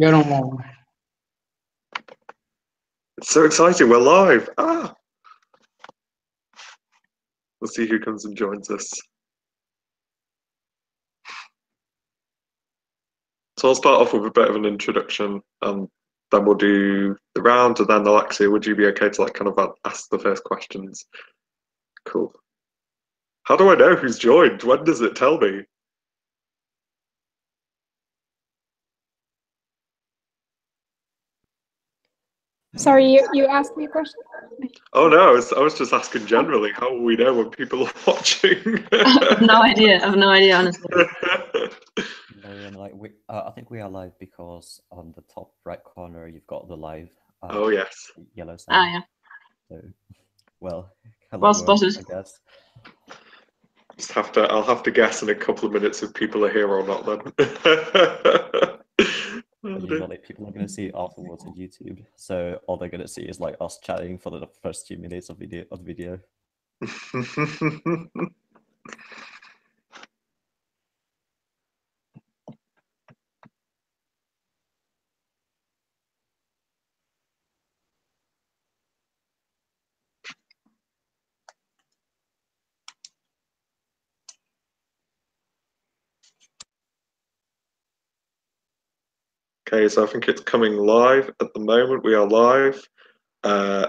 You're on one. It's so exciting. We're live. Ah. We'll see who comes and joins us. So I'll start off with a bit of an introduction and then we'll do the round and then Alexia, would you be okay to like kind of ask the first questions? Cool. How do I know who's joined? When does it tell me? Sorry, you, you asked me a question? Oh no, I was, I was just asking generally, how will we know when people are watching? I have no idea. I have no idea, honestly. And like we, uh, I think we are live because on the top right corner you've got the live. Uh, oh yes. Yellow sign. Ah, yeah. So, well, hello Well world, spotted. I guess. Just have to. I'll have to guess in a couple of minutes if people are here or not. Then. Usually people are going to see it afterwards on YouTube. So all they're going to see is like us chatting for the first few minutes of video of the video. Okay, so I think it's coming live at the moment. We are live. Uh,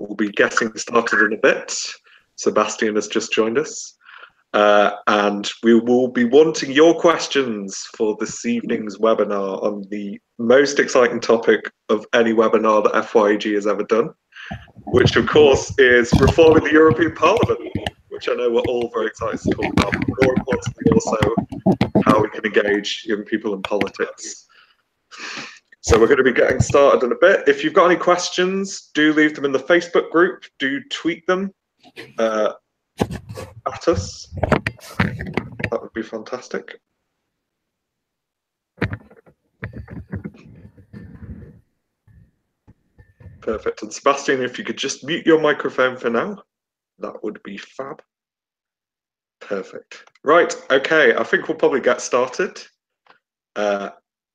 we'll be getting started in a bit. Sebastian has just joined us. Uh, and we will be wanting your questions for this evening's webinar on the most exciting topic of any webinar that FYG has ever done, which of course is reforming the European Parliament, which I know we're all very excited to talk about, but more importantly also how we can engage young people in politics. So we're going to be getting started in a bit. If you've got any questions, do leave them in the Facebook group. Do tweet them uh, at us. That would be fantastic. Perfect. And Sebastian, if you could just mute your microphone for now, that would be fab. Perfect. Right. Okay. I think we'll probably get started. Uh,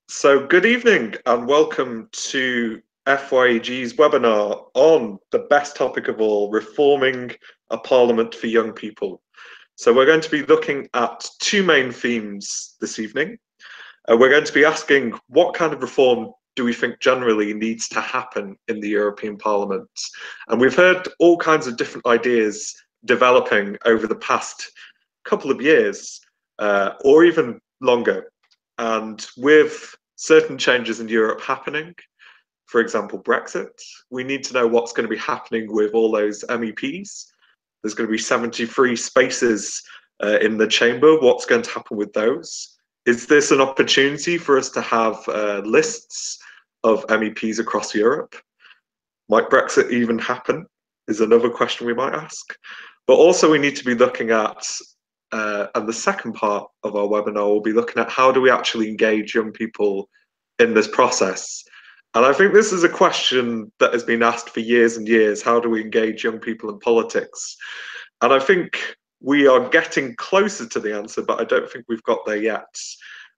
so, good evening and welcome to FYEG's webinar on the best topic of all reforming a parliament for young people. So, we're going to be looking at two main themes this evening. Uh, we're going to be asking what kind of reform do we think generally needs to happen in the European Parliament? And we've heard all kinds of different ideas developing over the past couple of years uh, or even longer. And with certain changes in Europe happening, for example, Brexit, we need to know what's going to be happening with all those MEPs. There's going to be 73 spaces uh, in the chamber. What's going to happen with those? Is this an opportunity for us to have uh, lists of MEPs across Europe? Might Brexit even happen? Is another question we might ask. But also, we need to be looking at uh, and the second part of our webinar will be looking at how do we actually engage young people in this process. And I think this is a question that has been asked for years and years. How do we engage young people in politics? And I think we are getting closer to the answer, but I don't think we've got there yet.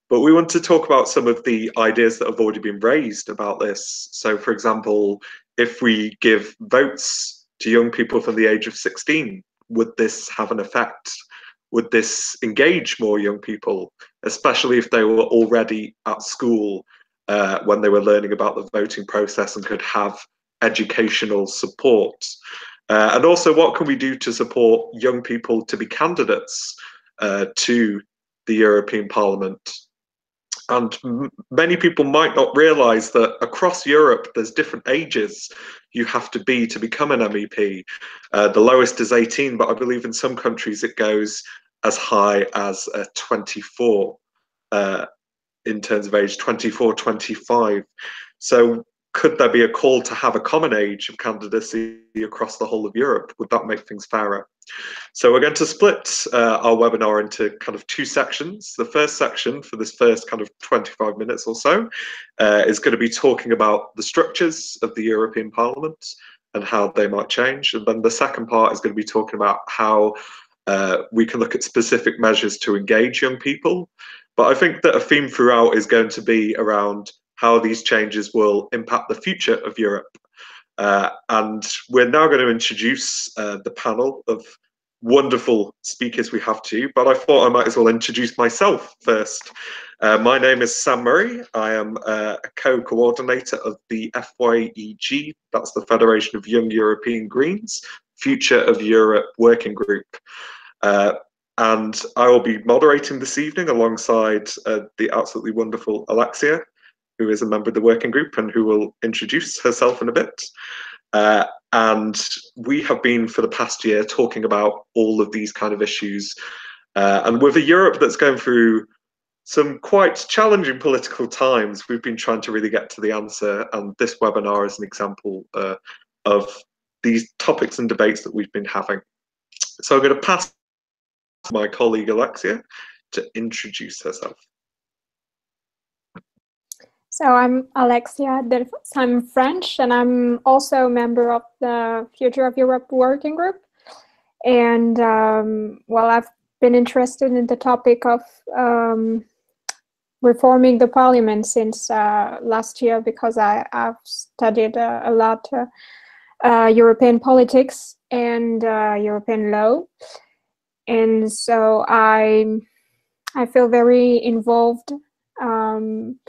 But we want to talk about some of the ideas that have already been raised about this. So, for example, if we give votes to young people from the age of 16, would this have an effect? Would this engage more young people, especially if they were already at school uh, when they were learning about the voting process and could have educational support? Uh, and also, what can we do to support young people to be candidates uh, to the European Parliament? And m- many people might not realize that across Europe, there's different ages you have to be to become an MEP. Uh, the lowest is 18, but I believe in some countries it goes as high as uh, 24 uh, in terms of age 24, 25. So, could there be a call to have a common age of candidacy across the whole of Europe? Would that make things fairer? So we're going to split uh, our webinar into kind of two sections. The first section for this first kind of 25 minutes or so uh, is going to be talking about the structures of the European Parliament and how they might change. And then the second part is going to be talking about how uh, we can look at specific measures to engage young people. But I think that a theme throughout is going to be around how these changes will impact the future of Europe. Uh, and we're now going to introduce uh, the panel of wonderful speakers we have too, but I thought I might as well introduce myself first. Uh, my name is Sam Murray. I am uh, a co-coordinator of the FYEG, that's the Federation of Young European Greens, Future of Europe Working Group. Uh, and I will be moderating this evening alongside uh, the absolutely wonderful Alexia, who is a member of the working group and who will introduce herself in a bit. Uh, and we have been for the past year talking about all of these kind of issues. Uh, and with a Europe that's going through some quite challenging political times, we've been trying to really get to the answer. And this webinar is an example uh, of these topics and debates that we've been having. So I'm going to pass to my colleague Alexia to introduce herself. So I'm Alexia Delfos. I'm French, and I'm also a member of the Future of Europe Working Group. And um, well, I've been interested in the topic of um, reforming the parliament since uh, last year because I, have studied uh, a lot uh, uh European politics and uh, European law. And so I, I feel very involved. Um,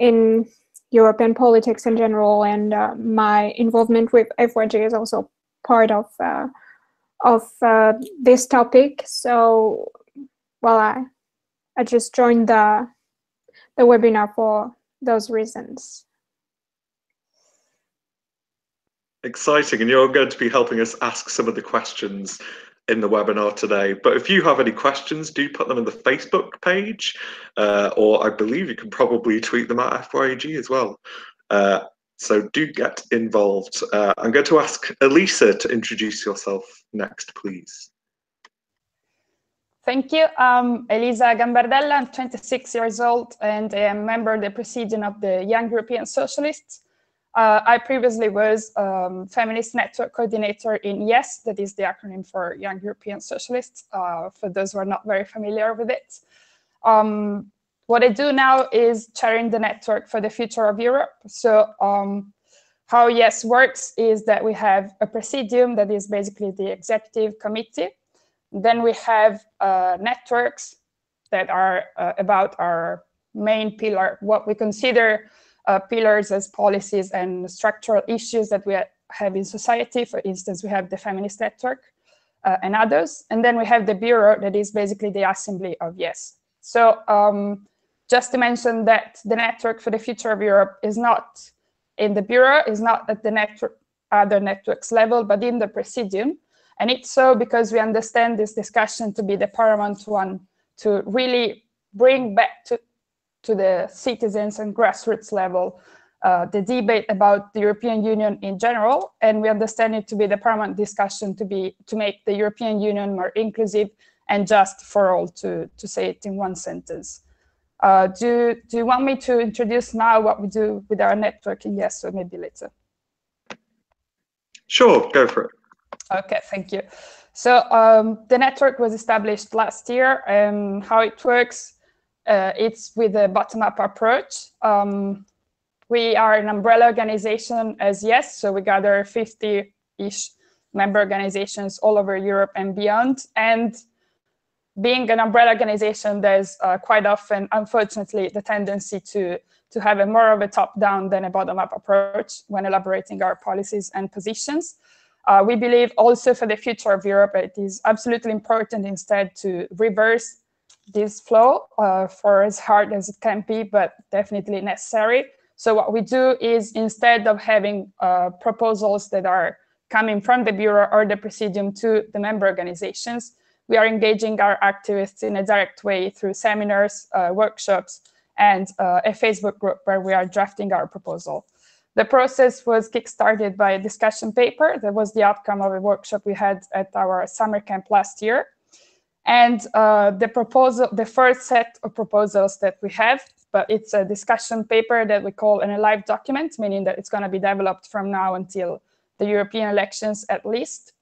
in European politics in general, and uh, my involvement with FYG is also part of uh, of uh, this topic. So, well, I I just joined the the webinar for those reasons. Exciting, and you're going to be helping us ask some of the questions in the webinar today. But if you have any questions, do put them in the Facebook page, uh, or I believe you can probably tweet them at FYG as well. Uh, so do get involved. Uh, I'm going to ask Elisa to introduce yourself next, please. Thank you. I'm Elisa Gambardella. I'm 26 years old and I am a member of the Presidium of the Young European Socialists. Uh, I previously was um, Feminist Network Coordinator in YES, that is the acronym for Young European Socialists, uh, for those who are not very familiar with it. Um, what I do now is chairing the network for the future of Europe. So um, how YES works is that we have a presidium that is basically the executive committee. Then we have uh, networks that are uh, about our main pillar, what we consider pillars as policies and structural issues that we have in society. For instance, we have the feminist network uh, and others. And then we have the bureau that is basically the assembly of yes. So um, just to mention that the network for the future of Europe is not in the bureau, is not at the network, other networks level, but in the presidium. And it's so because we understand this discussion to be the paramount one to really bring back to, to the citizens and grassroots level uh, the debate about the European Union in general, and we understand it to be the paramount discussion to be to make the European Union more inclusive and just for all, to, to say it in one sentence. Uh, do, do you want me to introduce now what we do with our networking? Yes, or maybe later? Sure, go for it. Okay, thank you. So um, the network was established last year and how it works uh, it's with a bottom-up approach. Um, we are an umbrella organization as yes, so we gather 50-ish member organizations all over Europe and beyond. And being an umbrella organization, there's uh, quite often, unfortunately, the tendency to, to have a more of a top-down than a bottom-up approach when elaborating our policies and positions. Uh, we believe also for the future of Europe, it is absolutely important instead to reverse this flow uh, for as hard as it can be, but definitely necessary. So what we do is instead of having uh, proposals that are coming from the Bureau or the Presidium to the member organizations, we are engaging our activists in a direct way through seminars, uh, workshops, and uh, a Facebook group where we are drafting our proposal. The process was kickstarted by a discussion paper that was the outcome of a workshop we had at our summer camp last year. And uh, the proposal, the first set of proposals that we have, but it's a discussion paper that we call an alive document, meaning that it's going to be developed from now until the European elections at least,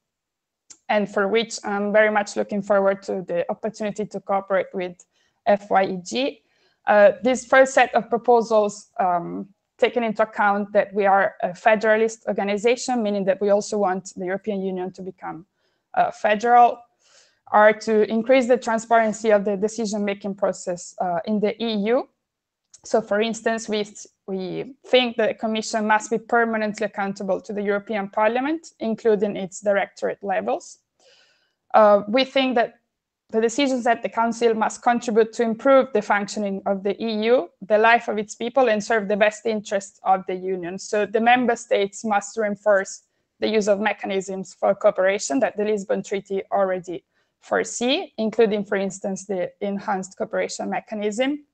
and for which I'm very much looking forward to the opportunity to cooperate with FYEG. Uh, this first set of proposals um, taking into account that we are a federalist organization, meaning that we also want the European Union to become uh, federal, are to increase the transparency of the decision-making process uh, in the EU. So for instance, we, we think the Commission must be permanently accountable to the European Parliament, including its directorate levels. Uh, we think that the decisions at the Council must contribute to improve the functioning of the EU, the life of its people, and serve the best interests of the Union. So the member states must reinforce the use of mechanisms for cooperation that the Lisbon Treaty already foresee, including, for instance, the enhanced cooperation mechanism.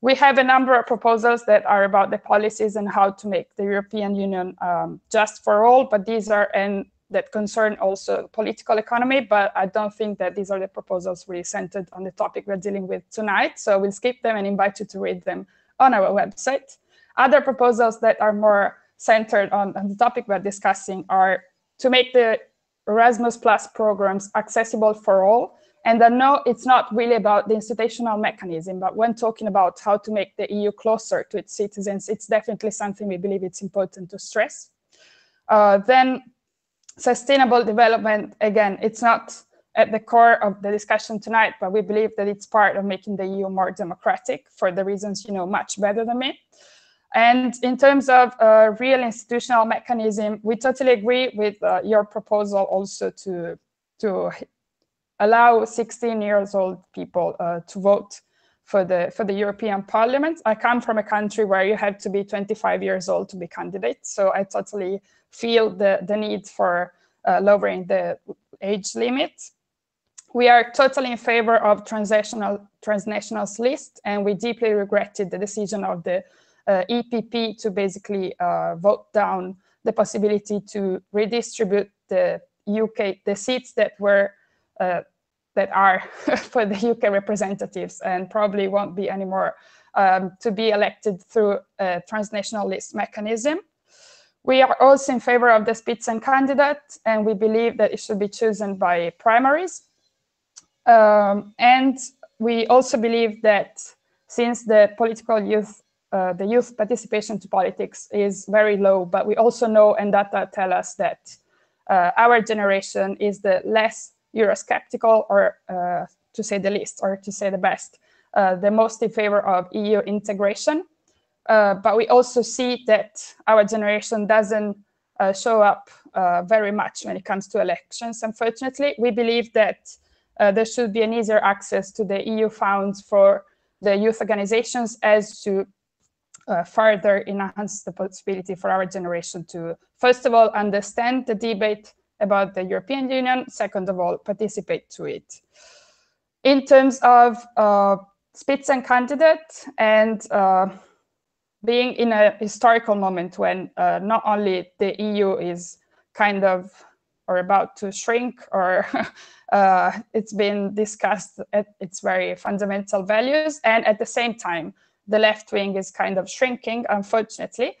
We have a number of proposals that are about the policies and how to make the European Union um, just for all, but these are, and that concern also political economy, but I don't think that these are the proposals really centered on the topic we're dealing with tonight. So we'll skip them and invite you to read them on our website. Other proposals that are more centered on, on the topic we're discussing are to make the Erasmus Plus programs accessible for all. And I know it's not really about the institutional mechanism, but when talking about how to make the EU closer to its citizens, it's definitely something we believe it's important to stress. Uh, then sustainable development, again, it's not at the core of the discussion tonight, but we believe that it's part of making the EU more democratic for the reasons you know much better than me. And in terms of a real institutional mechanism, we totally agree with uh, your proposal also to, to allow 16 years old people uh, to vote for the, for the European Parliament. I come from a country where you have to be 25 years old to be candidate. So I totally feel the, the need for uh, lowering the age limit. We are totally in favor of transnational transnationals list, and we deeply regretted the decision of the EPP to basically uh, vote down the possibility to redistribute the UK the seats that were uh, that are for the UK representatives and probably won't be anymore um, to be elected through a transnational list mechanism. We are also in favor of the Spitzencandidate, and we believe that it should be chosen by primaries. Um, and we also believe that since the political youth, uh, the youth participation to politics is very low, but we also know and data tell us that uh, our generation is the less Eurosceptical, or uh, to say the least, or to say the best, uh, the most in favor of EU integration. Uh, but we also see that our generation doesn't uh, show up very much when it comes to elections, unfortunately. We believe that there should be an easier access to the EU funds for the youth organizations as to further enhance the possibility for our generation to, first of all, understand the debate about the European Union, second of all, participate to it. In terms of uh, Spitzencandidate and being in a historical moment when uh, not only the EU is kind of or about to shrink or uh, it's been discussed at its very fundamental values and at the same time the left wing is kind of shrinking unfortunately.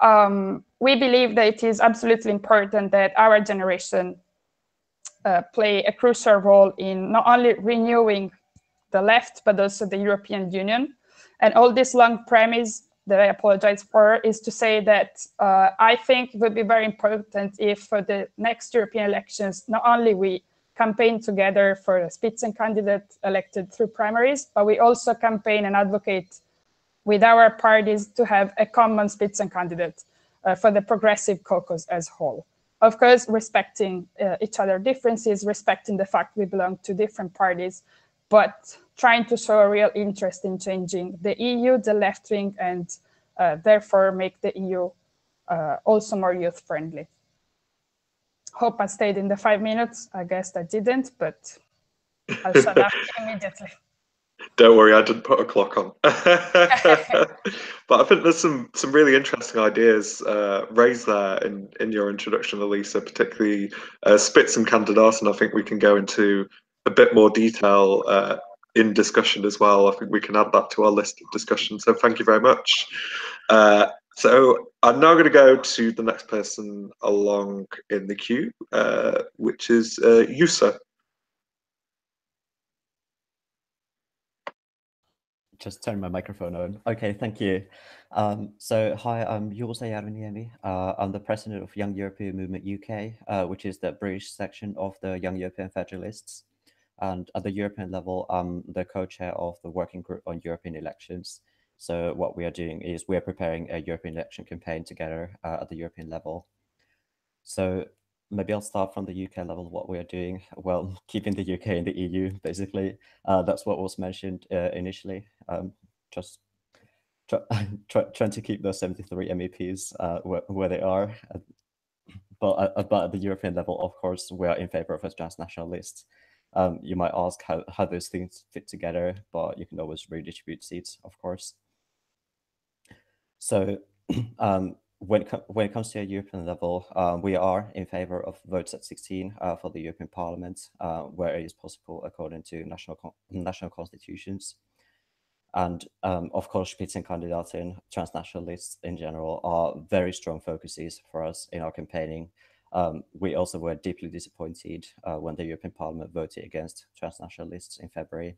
Um, we believe that it is absolutely important that our generation uh, play a crucial role in not only renewing the left but also the European Union. And all this long premise that I apologize for is to say that uh, I think it would be very important if for the next European elections, not only we campaign together for a Spitzencandidate elected through primaries, but we also campaign and advocate with our parties to have a common Spitzencandidate uh, for the progressive caucus as a whole. Of course, respecting uh, each other differences, respecting the fact we belong to different parties, but trying to show a real interest in changing the EU, the left wing, and uh, therefore make the EU uh, also more youth friendly. Hope I stayed in the five minutes. I guess I didn't, but I'll shut up immediately. Don't worry, I didn't put a clock on. but I think there's some some really interesting ideas uh, raised there in in your introduction, Elisa, particularly uh, Spitzenkandidat, and I think we can go into a bit more detail uh, in discussion as well. I think we can add that to our list of discussion. So thank you very much. Uh, so I'm now going to go to the next person along in the queue, uh, which is uh, Yusa. Just turn my microphone on. Okay, thank you. Um, so, hi, I'm Jules Järviniemi. Uh, I'm the president of Young European Movement UK, uh, which is the British section of the Young European Federalists. And at the European level, I'm the co-chair of the working group on European elections. So what we are doing is we're preparing a European election campaign together uh, at the European level. So maybe I'll start from the UK level, what we are doing. Well, keeping the UK in the EU, basically. Uh, that's what was mentioned uh, initially. Um, just try, try, trying to keep those 73 MEPs uh, where, where, they are. But, uh, but at the European level, of course, we are in favor of a transnational list. Um, you might ask how, how those things fit together, but you can always redistribute seats, of course. So um, when it, when it comes to a European level, uh, we are in favor of votes at 16 uh, for the European Parliament, uh, where it is possible according to national national constitutions. And um, of course, Spitzenkandidaten, transnational lists in general, are very strong focuses for us in our campaigning. Um, we also were deeply disappointed uh, when the European Parliament voted against transnational lists in February.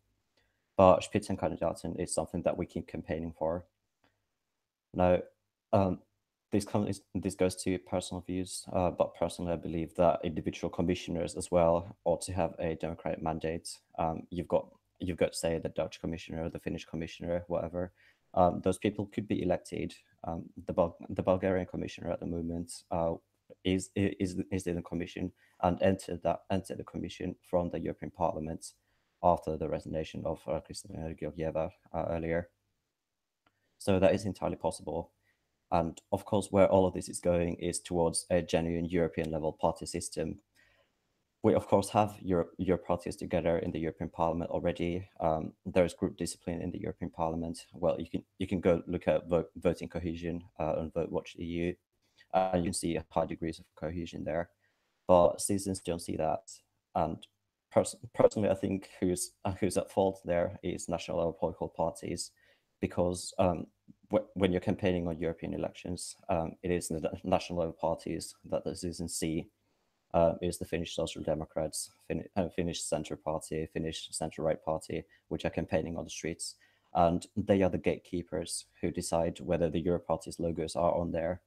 But Spitzenkandidaten is something that we keep campaigning for. Now, um, this comes this goes to personal views, uh, but personally, I believe that individual commissioners as well ought to have a democratic mandate. Um, you've got you've got say the Dutch commissioner, the Finnish commissioner, whatever. Um, those people could be elected. Um, the Bul the Bulgarian commissioner at the moment uh, is is is in the commission and entered that entered the commission from the European Parliament after the resignation of uh, Kristalina Georgieva uh, earlier. So that is entirely possible. And of course, where all of this is going is towards a genuine European level party system. We, of course, have Europe, your parties together in the European Parliament already. Um, there's group discipline in the European Parliament. Well, you can you can go look at vote, voting cohesion uh, on Vote Watch EU, and you can see high degrees of cohesion there. But citizens don't see that. And pers personally, I think who's who's at fault there is national level political parties because um, when you're campaigning on European elections, um, it is the national level parties that the citizens see. Uh, is the Finnish Social Democrats, fin uh, Finnish Centre Party, Finnish Centre Right Party, which are campaigning on the streets. And they are the gatekeepers who decide whether the Euro party's logos are on there.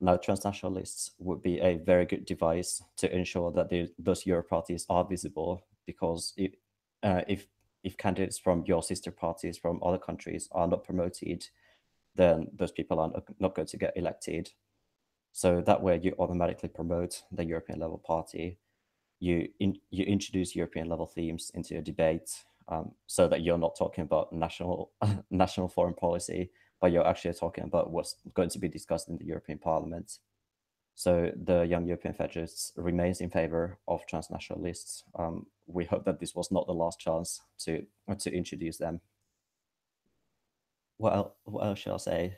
Now, transnational lists would be a very good device to ensure that the, those Euro parties are visible because it, uh, if if candidates from your sister parties from other countries are not promoted, then those people are not going to get elected. So that way you automatically promote the European level party. You in, you introduce European level themes into a debate um, so that you're not talking about national national foreign policy, but you're actually talking about what's going to be discussed in the European Parliament. So the Young European Federalists remains in favor of transnational lists. Um, we hope that this was not the last chance to to introduce them. Well, what else shall I say?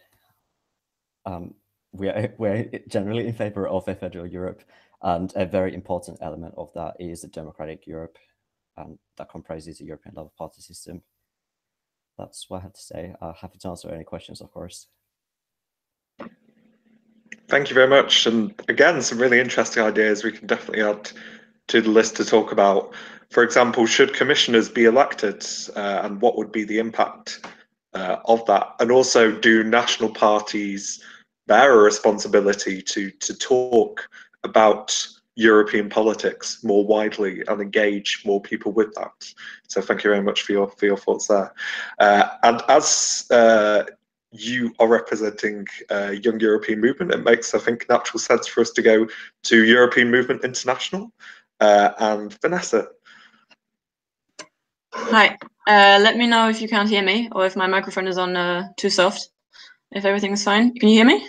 Um, we are we're generally in favor of a federal Europe, and a very important element of that is a democratic Europe, and that comprises a European level party system. That's what I have to say. I'm happy to answer any questions, of course. Thank you very much. And again, some really interesting ideas we can definitely add to the list to talk about. For example, should commissioners be elected uh, and what would be the impact uh, of that? And also, do national parties bear a responsibility to, to talk about European politics more widely and engage more people with that? So, thank you very much for your, for your thoughts there. Uh, and as uh, you are representing uh, Young European Movement. It makes, I think, natural sense for us to go to European Movement International uh, and Vanessa. Hi, uh, let me know if you can't hear me or if my microphone is on uh, too soft. If everything is fine, can you hear me?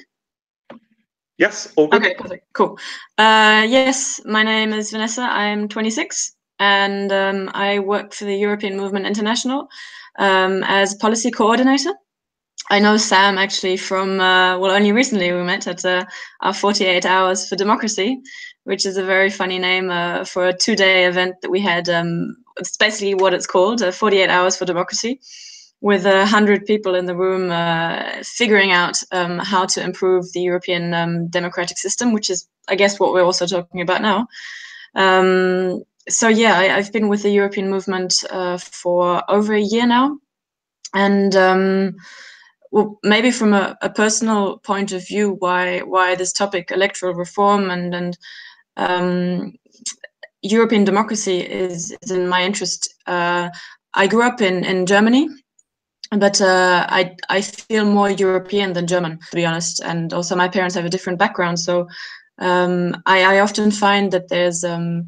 Yes, all good. Okay, perfect, cool. Uh, yes, my name is Vanessa. I'm 26 and um, I work for the European Movement International um, as policy coordinator. I know Sam actually from, uh, well, only recently we met at uh, our 48 Hours for Democracy, which is a very funny name uh, for a two day event that we had. Um, it's basically what it's called uh, 48 Hours for Democracy, with a 100 people in the room uh, figuring out um, how to improve the European um, democratic system, which is, I guess, what we're also talking about now. Um, so, yeah, I, have been with the European movement uh, for over a year now and um, well, maybe from a, a, personal point of view, why why this topic, electoral reform and and um, European democracy, is, is, in my interest. Uh, I grew up in in Germany, but uh, I I feel more European than German, to be honest. And also, my parents have a different background, so um, I, I, often find that there's um,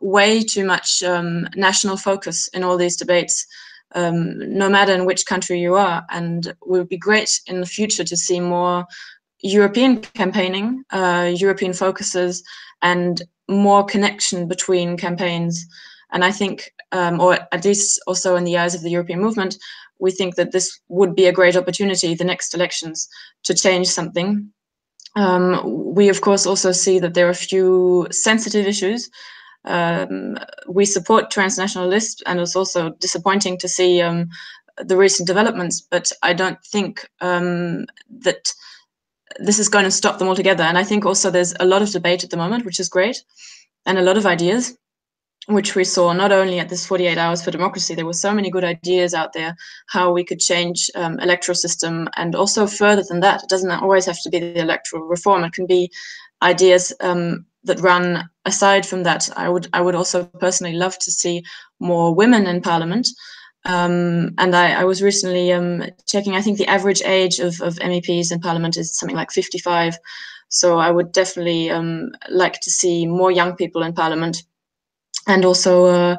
way too much um, national focus in all these debates um, no matter in which country you are. And it would be great in the future to see more European campaigning, uh, European focuses, and more connection between campaigns. And I think, um, or at least also in the eyes of the European movement, we think that this would be a great opportunity, the next elections, to change something. Um, we, of course, also see that there are a few sensitive issues um, we support transnational lists, and it's also disappointing to see um, the recent developments. But I don't think um, that this is going to stop them altogether. And I think also there's a lot of debate at the moment, which is great, and a lot of ideas, which we saw not only at this 48 Hours for Democracy. There were so many good ideas out there how we could change um, electoral system, and also further than that, it doesn't always have to be the electoral reform. It can be ideas um, that run aside from that. I would I would also personally love to see more women in parliament. Um, and I, I, was recently um, checking. I think the average age of, of MEPs in parliament is something like 55. So I would definitely um, like to see more young people in parliament, and also uh,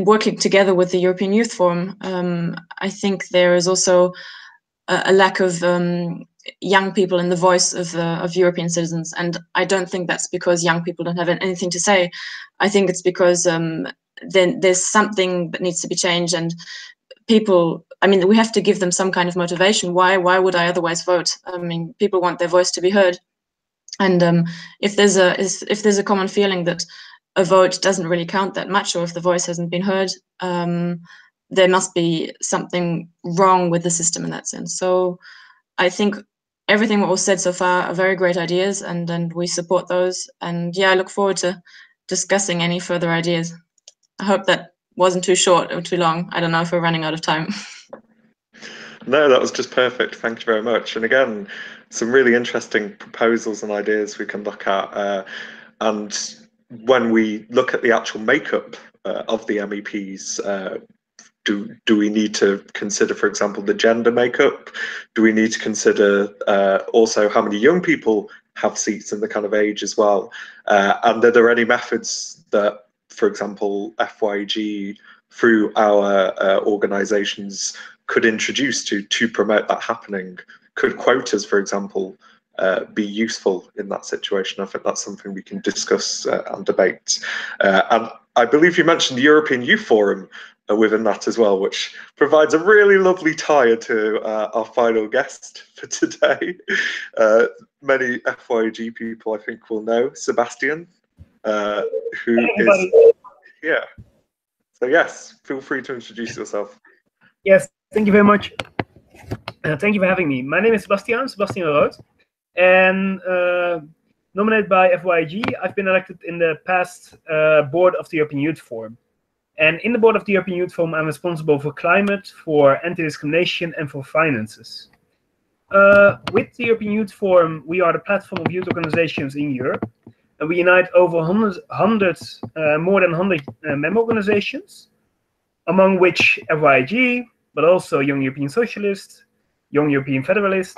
working together with the European Youth Forum. Um, I think there is also a, a lack of um, young people in the voice of uh, of European citizens, and I don't think that's because young people don't have anything to say. I think it's because um, then there's something that needs to be changed, and people. I mean, we have to give them some kind of motivation. Why? Why would I otherwise vote? I mean, people want their voice to be heard, and um, if there's a if there's a common feeling that a vote doesn't really count that much, or if the voice hasn't been heard, um, there must be something wrong with the system in that sense. So. I think everything what was said so far are very great ideas and and we support those. And yeah i look forward to discussing any further ideas. I hope that wasn't too short or too long. I don't know if we're running out of time. No that was just perfect. Thank you very much. And again some really interesting proposals and ideas we can look at uh, and when we look at the actual makeup uh, of the MEPs uh, do do we need to consider, for example, the gender makeup? Do we need to consider uh, also how many young people have seats in the kind of age as well? Uh, and are there any methods that, for example, FYG through our uh, organisations could introduce to to promote that happening? Could quotas, for example, uh, be useful in that situation. I think that's something we can discuss uh, and debate. Uh, and I believe you mentioned the European Youth Forum, within that as well, which provides a really lovely tie to uh, our final guest for today. Uh, many FYG people, I think, will know Sebastian, uh, who hey, is yeah. So yes, feel free to introduce yourself. Yes, thank you very much. Uh, thank you for having me. My name is Sebastian, Sebastian Rood, and uh, nominated by FYG, I've been elected in the past board of the European Youth Forum. And in the board of the European Youth Forum, I'm responsible for climate, for anti-discrimination, and for finances. Uh, with the European Youth Forum, we are the platform of youth organizations in Europe, and we unite over 100, 100 uh, more than 100 uh, member organizations, among which FYG, but also Young European Socialists, Young European Federalists,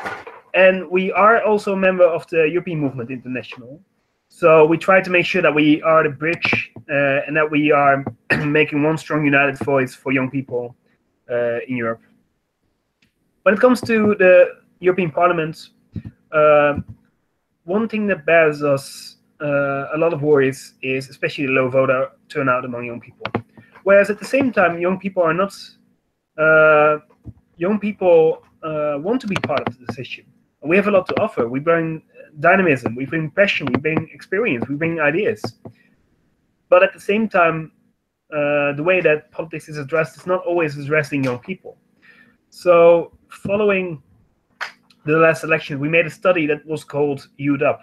and we are also a member of the European Movement International, so we try to make sure that we are the bridge uh, and that we are making one strong united voice for young people uh, in Europe. When it comes to the European Parliament, uh, one thing that bears us uh, a lot of worries is especially the low voter turnout among young people. Whereas at the same time, young people are not, uh, young people uh, want to be part of the decision. We have a lot to offer. We bring dynamism, we bring passion, we bring experience, we bring ideas. But at the same time, uh, the way that politics is addressed is not always addressing young people. So, following the last election, we made a study that was called Youth Up.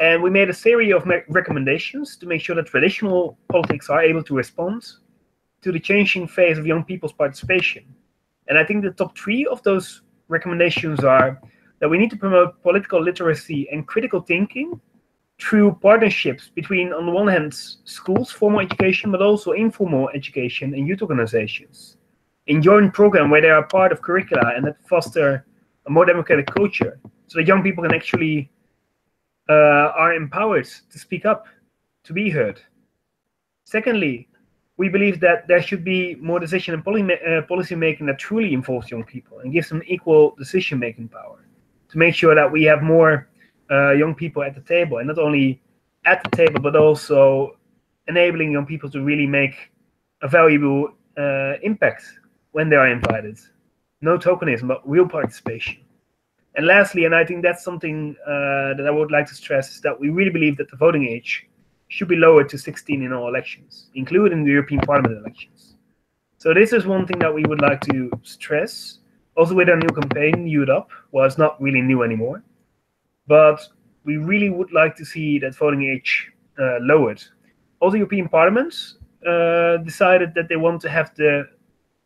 And we made a series of recommendations to make sure that traditional politics are able to respond to the changing phase of young people's participation. And I think the top three of those recommendations are that we need to promote political literacy and critical thinking through partnerships between, on the one hand, schools, formal education, but also informal education and youth organizations. In joint program where they are part of curricula and that foster a more democratic culture, so that young people can actually uh, are empowered to speak up, to be heard. Secondly, we believe that there should be more decision and uh, policy making that truly involves young people and gives them equal decision making power to make sure that we have more uh, young people at the table, and not only at the table, but also enabling young people to really make a valuable uh, impact when they are invited. No tokenism, but real participation. And lastly, and I think that's something uh, that I would like to stress, is that we really believe that the voting age should be lowered to 16 in all elections, including the European Parliament elections. So this is one thing that we would like to stress. Also with our new campaign, Youth Up, well, it's not really new anymore, but we really would like to see that voting age uh, lowered. Also, European Parliament uh, decided that they want to have the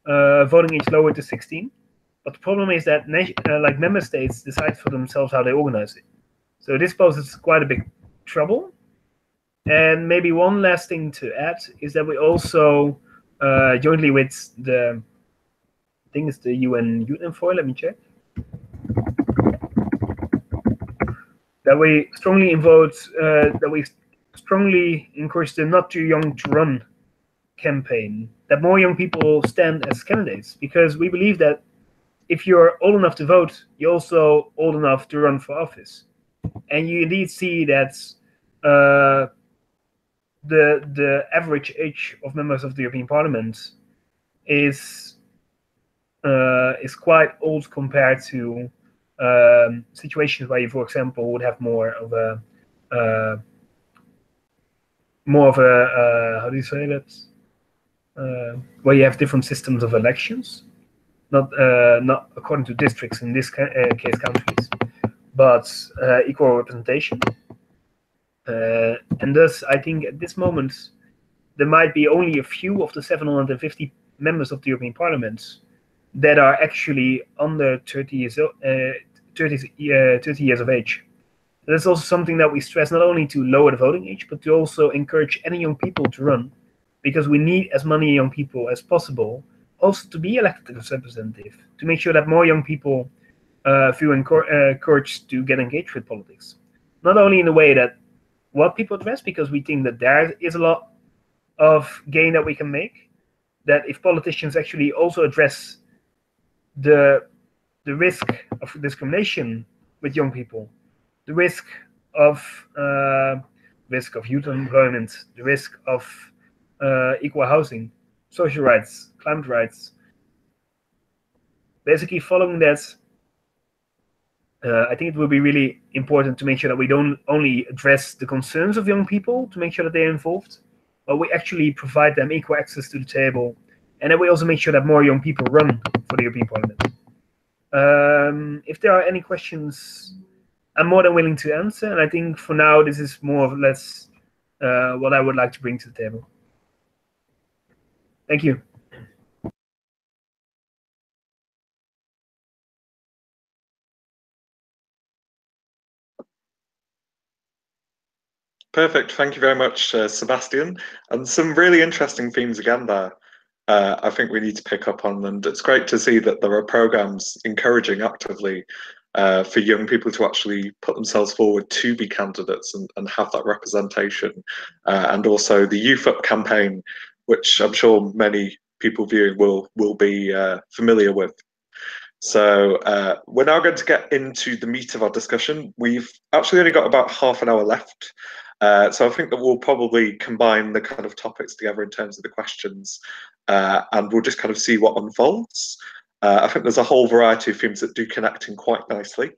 uh, voting age lowered to 16. But the problem is that uh, like member states decide for themselves how they organize it. So this poses quite a big trouble. And maybe one last thing to add is that we also uh, jointly with the I think it's the UN Youth Envoy, let me check. that we strongly vote uh, that we strongly encourage the not too young to run campaign that more young people stand as candidates because we believe that if you're old enough to vote you're also old enough to run for office and you indeed see that uh, the the average age of members of the European Parliament is uh, is quite old compared to um, situations where you, for example, would have more of a uh, more of a uh, how do you say that? Uh, where you have different systems of elections, not uh, not according to districts in this ca case countries, but equal representation. and thus, I think at this moment there might be only a few of the 750 members of the European Parliament that are actually under 30 years old, 30, uh, 30 years of age. That's also something that we stress not only to lower the voting age, but to also encourage any young people to run, because we need as many young people as possible also to be elected as representative, to make sure that more young people uh, feel uh, encouraged to get engaged with politics. Not only in the way that what people address, because we think that there is a lot of gain that we can make, that if politicians actually also address the the risk of discrimination with young people, the risk of uh, risk of youth employment, the risk of uh, equal housing, social rights, climate rights. Basically, following that, uh, I think it will be really important to make sure that we don't only address the concerns of young people to make sure that they're involved, but we actually provide them equal access to the table, and we also make sure that more young people run for the European Parliament. Um, if there are any questions, I'm more than willing to answer. And I think for now, this is more or less uh, what I would like to bring to the table. Thank you. Perfect. Thank you very much, uh, Sebastian. And some really interesting themes again there uh, I think we need to pick up on. And it's great to see that there are programs encouraging actively uh, for young people to actually put themselves forward to be candidates and, and have that representation. Uh, and also the Youth Up campaign, which I'm sure many people viewing will, will be uh, familiar with. So uh, we're now going to get into the meat of our discussion. We've actually only got about half an hour left. Uh, so I think that we'll probably combine the kind of topics together in terms of the questions uh, and we'll just kind of see what unfolds. Uh, I think there's a whole variety of themes that do connect in quite nicely.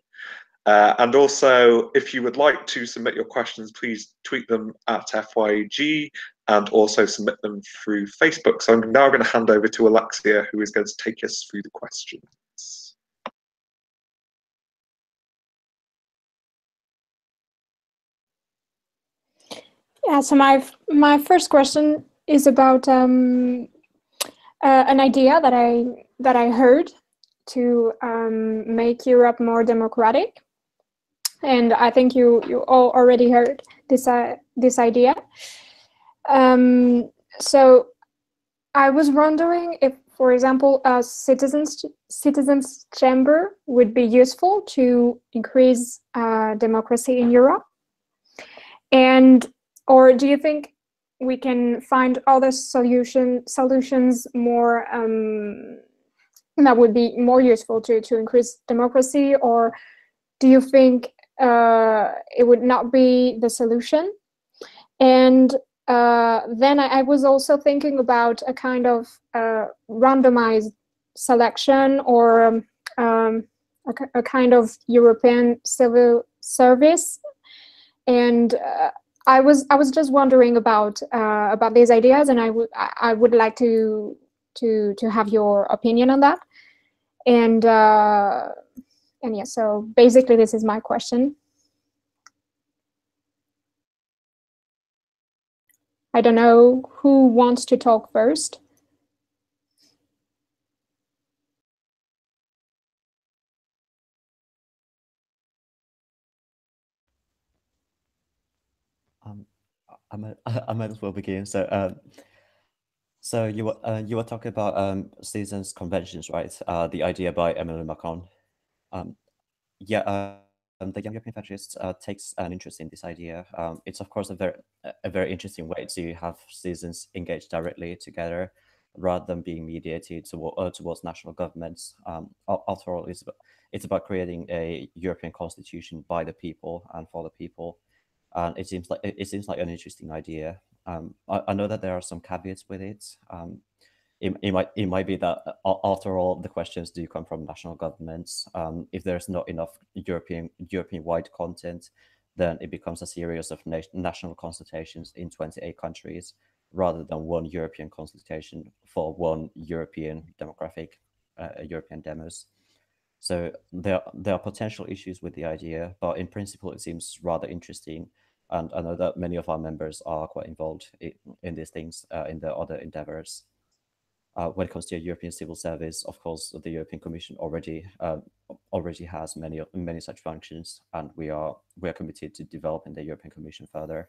Uh, and also, if you would like to submit your questions, please tweet them at FYG and also submit them through Facebook. So I'm now going to hand over to Alexia, who is going to take us through the questions. Yeah, so my my first question is about um, uh, an idea that I that I heard to um, make Europe more democratic, and I think you you all already heard this uh, this idea. Um, so I was wondering if, for example, a citizens citizens chamber would be useful to increase uh, democracy in Europe, and or do you think we can find other solution solutions more um, that would be more useful to to increase democracy, or do you think uh, it would not be the solution? And uh, then I, I, was also thinking about a kind of uh, randomized selection or um, um, a, a, kind of European civil service. And uh, I was I was just wondering about uh, about these ideas, and I would I would like to to to have your opinion on that. And uh, and yeah, so basically, this is my question. I don't know who wants to talk first. Um, I might, I might as well begin. So, um, so you were uh, you were talking about um, citizens conventions, right? Uh, the idea by Emmanuel Macron. Um, yeah, um, the Young European Federalists uh, takes an interest in this idea. Um, it's of course a very a very interesting way to have citizens engage directly together rather than being mediated toward, uh, towards national governments. Um, after all, it's about, it's about creating a European constitution by the people and for the people. And it seems like it seems like an interesting idea. Um, I, I, know that there are some caveats with it. Um, it, it, might it might be that uh, after all the questions do come from national governments um, if there's not enough european european wide content then it becomes a series of na national consultations in 28 countries rather than one european consultation for one european demographic uh, european demos so there there are potential issues with the idea but in principle it seems rather interesting and i know that many of our members are quite involved in, in these things uh, in the other endeavors uh, when it comes to European civil service, of course, the European Commission already uh, already has many many such functions, and we are we are committed to developing the European Commission further.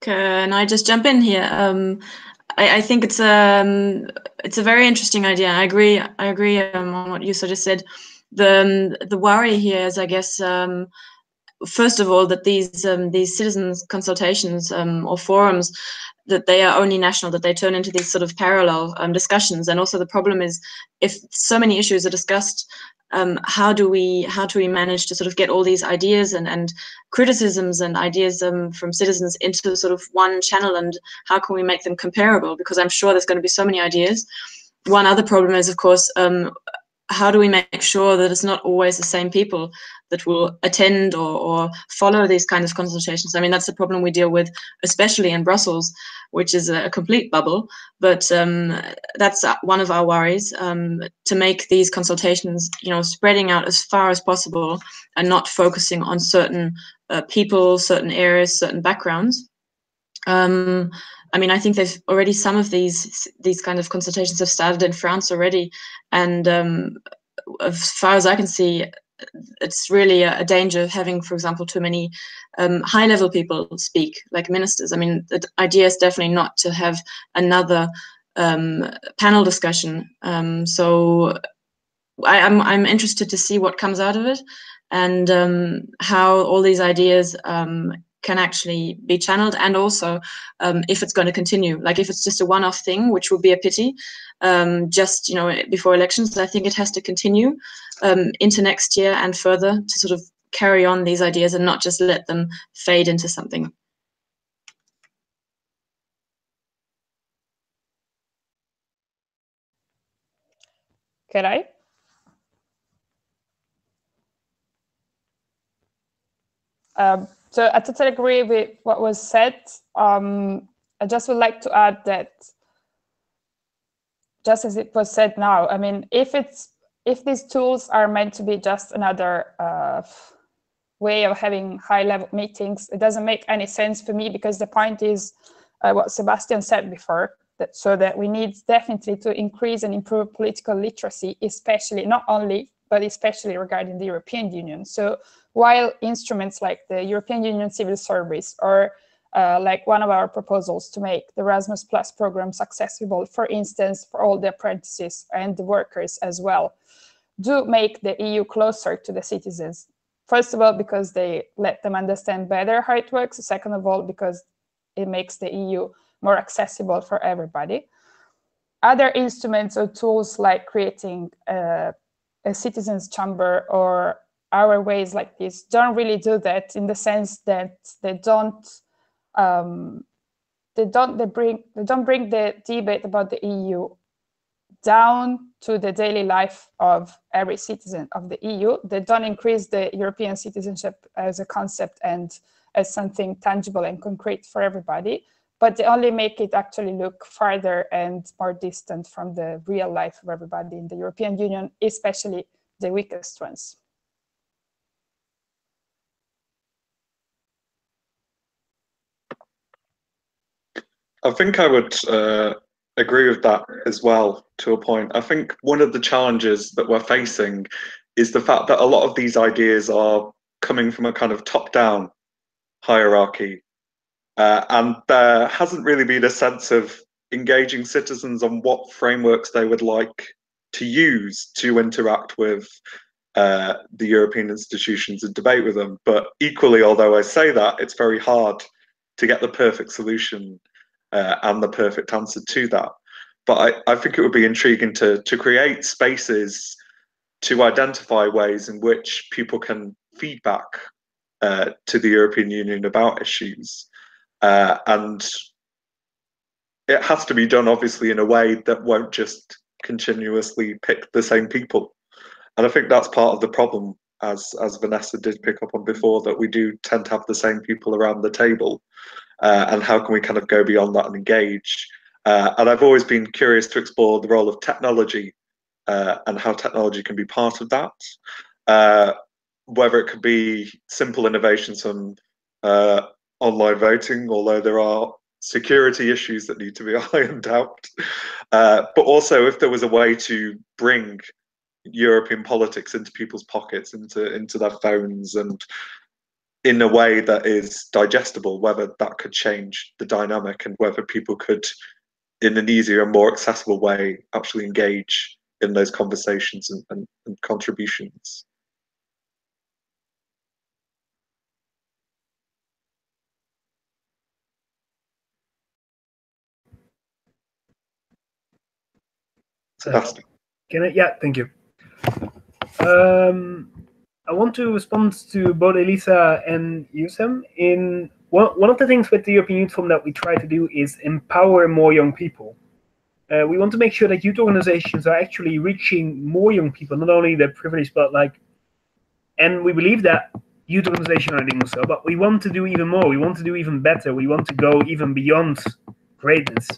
Can I just jump in here? Um, I, I, think it's um it's a very interesting idea. I agree. I agree um, on what you sort of said. The um, the worry here is, I guess. Um, first of all that these um, these citizens consultations um, or forums that they are only national that they turn into these sort of parallel um, discussions. And also the problem is if so many issues are discussed um, how do we how do we manage to sort of get all these ideas and, and criticisms and ideas from citizens into sort of one channel? And how can we make them comparable? Because i'm sure there's going to be so many ideas. One other problem is of course um, how do we make sure that it's not always the same people that will attend or, or follow these kinds of consultations? I mean, that's a problem we deal with, especially in Brussels, which is a, complete bubble. But um, that's one of our worries um, to make these consultations, you know, spreading out as far as possible and not focusing on certain uh, people, certain areas, certain backgrounds. Um, I mean, I think there's already some of these these kind of consultations have started in France already, and um, as far as I can see, it's really a, danger of having, for example, too many um, high-level people speak, like ministers. I mean, the idea is definitely not to have another um, panel discussion. Um, so I, I'm, I'm interested to see what comes out of it and um, how all these ideas um, can actually be channeled and also um, if it's going to continue like if it's just a one-off thing which would be a pity um, just you know before elections i think it has to continue um, into next year and further to sort of carry on these ideas and not just let them fade into something Can I? Um, so I totally agree with what was said. Um, I just would like to add that, just as it was said now, I mean, if it's if these tools are meant to be just another uh, way of having high level meetings, it doesn't make any sense for me because the point is uh, what Sebastian said before, that, so that we need definitely to increase and improve political literacy, especially not only, but especially regarding the European Union. So while instruments like the European Union Civil Service or uh, like one of our proposals to make the Erasmus Plus programs accessible, for instance, for all the apprentices and the workers as well, do make the EU closer to the citizens. First of all, because they let them understand better how it works. Second of all, because it makes the EU more accessible for everybody. Other instruments or tools like creating a, a citizens chamber or our ways like this don't really do that in the sense that they don't um, they don't they bring they don't bring the debate about the EU down to the daily life of every citizen of the EU. They don't increase the European citizenship as a concept and as something tangible and concrete for everybody, but they only make it actually look farther and more distant from the real life of everybody in the European Union, especially the weakest ones. I think I would uh, agree with that as well to a point. I think one of the challenges that we're facing is the fact that a lot of these ideas are coming from a kind of top down hierarchy. Uh, and there hasn't really been a sense of engaging citizens on what frameworks they would like to use to interact with uh, the European institutions and debate with them. But equally, although I say that, it's very hard to get the perfect solution uh, and the perfect answer to that. But I, I think it would be intriguing to, to create spaces to identify ways in which people can feedback uh, to the European Union about issues. Uh, and it has to be done, obviously, in a way that won't just continuously pick the same people. And I think that's part of the problem, as as Vanessa did pick up on before, that we do tend to have the same people around the table uh, and how can we kind of go beyond that and engage. Uh, and I've always been curious to explore the role of technology uh, and how technology can be part of that. Uh, whether it could be simple innovations on uh, online voting, although there are security issues that need to be ironed out, uh, but also if there was a way to bring European politics into people's pockets, into into their phones, and in a way that is digestible, whether that could change the dynamic and whether people could, in an easier and more accessible way, actually engage in those conversations and, and, and contributions. Fantastic. Can I? Yeah, thank you. Um, I want to respond to both Elisa and Yusem. In one, one of the things with the European Youth Forum that we try to do is empower more young people. Uh, we want to make sure that youth organizations are actually reaching more young people, not only the privileged, but like, and we believe that youth organizations are doing so, but we want to do even more. We want to do even better. We want to go even beyond greatness.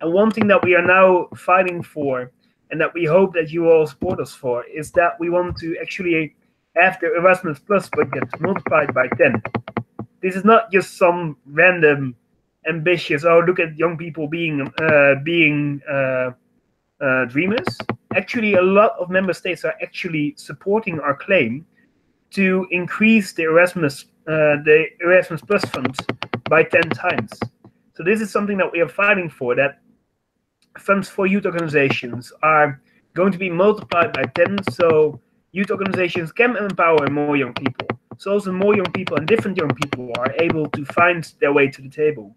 And one thing that we are now fighting for, and that we hope that you all support us for, is that we want to actually after Erasmus Plus budget multiplied by 10. This is not just some random ambitious, oh, look at young people being uh, being uh, uh, dreamers. Actually, a lot of member states are actually supporting our claim to increase the Erasmus uh, the Erasmus Plus funds by 10 times. So this is something that we are fighting for, that funds for youth organizations are going to be multiplied by 10. So youth organizations can empower more young people. So also more young people and different young people are able to find their way to the table.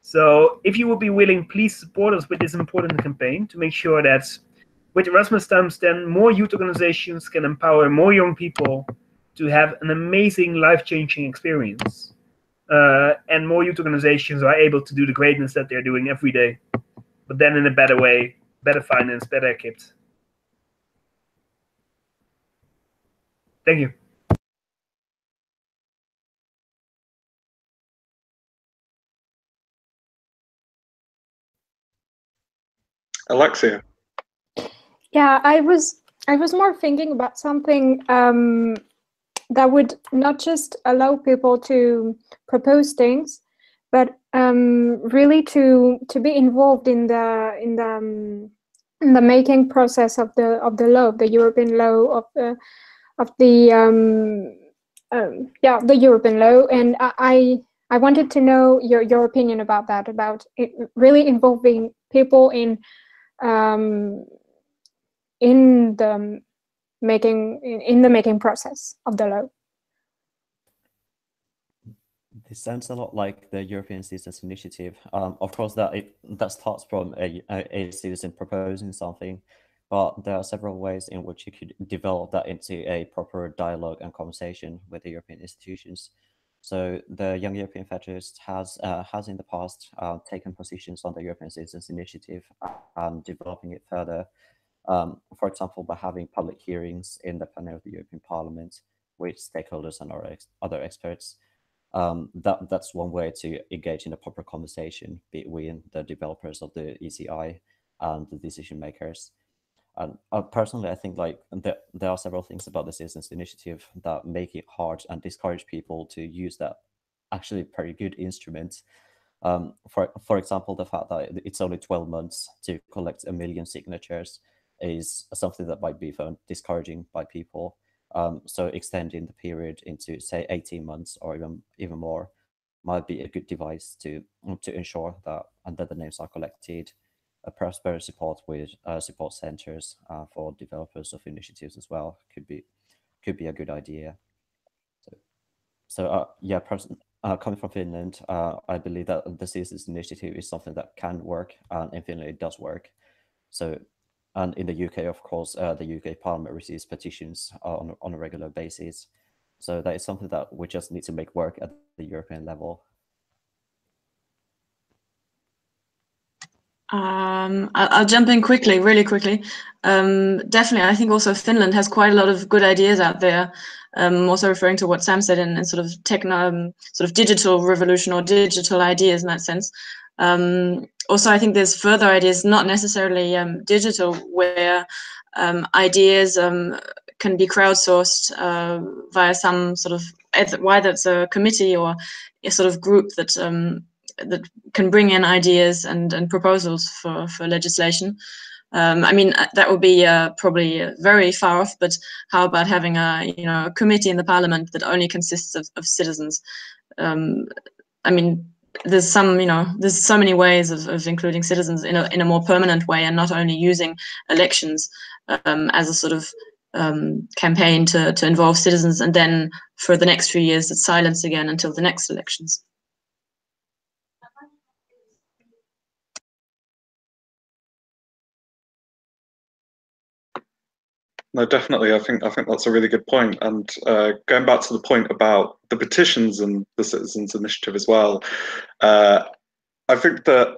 So if you would be willing, please support us with this important campaign to make sure that with Erasmus stamps, then more youth organizations can empower more young people to have an amazing life-changing experience. Uh, and more youth organizations are able to do the greatness that they're doing every day, but then in a better way, better finance, better equipped. Thank you. Alexia. Yeah, I was I was more thinking about something um, that would not just allow people to propose things, but um, really to to be involved in the in the um, in the making process of the of the law, the European law of the of the um, um, yeah the European law, and I I wanted to know your your opinion about that, about really involving people in um, in the making in the making process of the law. This sounds a lot like the European Citizens Initiative. Um, of course, that it, that starts from a, a, citizen proposing something, but there are several ways in which you could develop that into a proper dialogue and conversation with the European institutions. So the Young European Federalist has uh, has in the past uh, taken positions on the European Citizens Initiative and developing it further. Um, for example, by having public hearings in the plenary of the European Parliament with stakeholders and other experts um, that that's one way to engage in a proper conversation between the developers of the ECI and the decision makers. And uh, personally, I think like there, there are several things about the citizens initiative that make it hard and discourage people to use that actually pretty good instrument. Um, for for example, the fact that it's only 12 months to collect a million signatures is something that might be found discouraging by people. Um, so extending the period into say 18 months or even even more might be a good device to to ensure that under the names are collected, a prosperous support with uh, support centers uh, for developers of initiatives as well could be could be a good idea. So, so uh, yeah, uh, coming from Finland, uh, I believe that the Citizens Initiative is something that can work, and in Finland it does work. So and in the UK, of course, uh, the UK Parliament receives petitions on, on a regular basis. So that is something that we just need to make work at the European level. Um, I'll jump in quickly, really quickly. Um, definitely, I think also Finland has quite a lot of good ideas out there. Um, also referring to what Sam said in, in sort of techno, um, sort of digital revolution or digital ideas in that sense. Um, also, I think there's further ideas, not necessarily um, digital, where um, ideas um, can be crowdsourced uh, via some sort of whether it's a committee or a sort of group that um, that can bring in ideas and, and proposals for, for legislation. Um, I mean, uh, that would be uh, probably very far off, but how about having a you know a committee in the parliament that only consists of, of citizens? Um, I mean, there's some you know there's so many ways of, of including citizens in a, in a more permanent way and not only using elections um, as a sort of um, campaign to, to involve citizens and then for the next few years it's silence again until the next elections No, definitely. I think I think that's a really good point. And uh, going back to the point about the petitions and the citizens' initiative as well, uh, I think that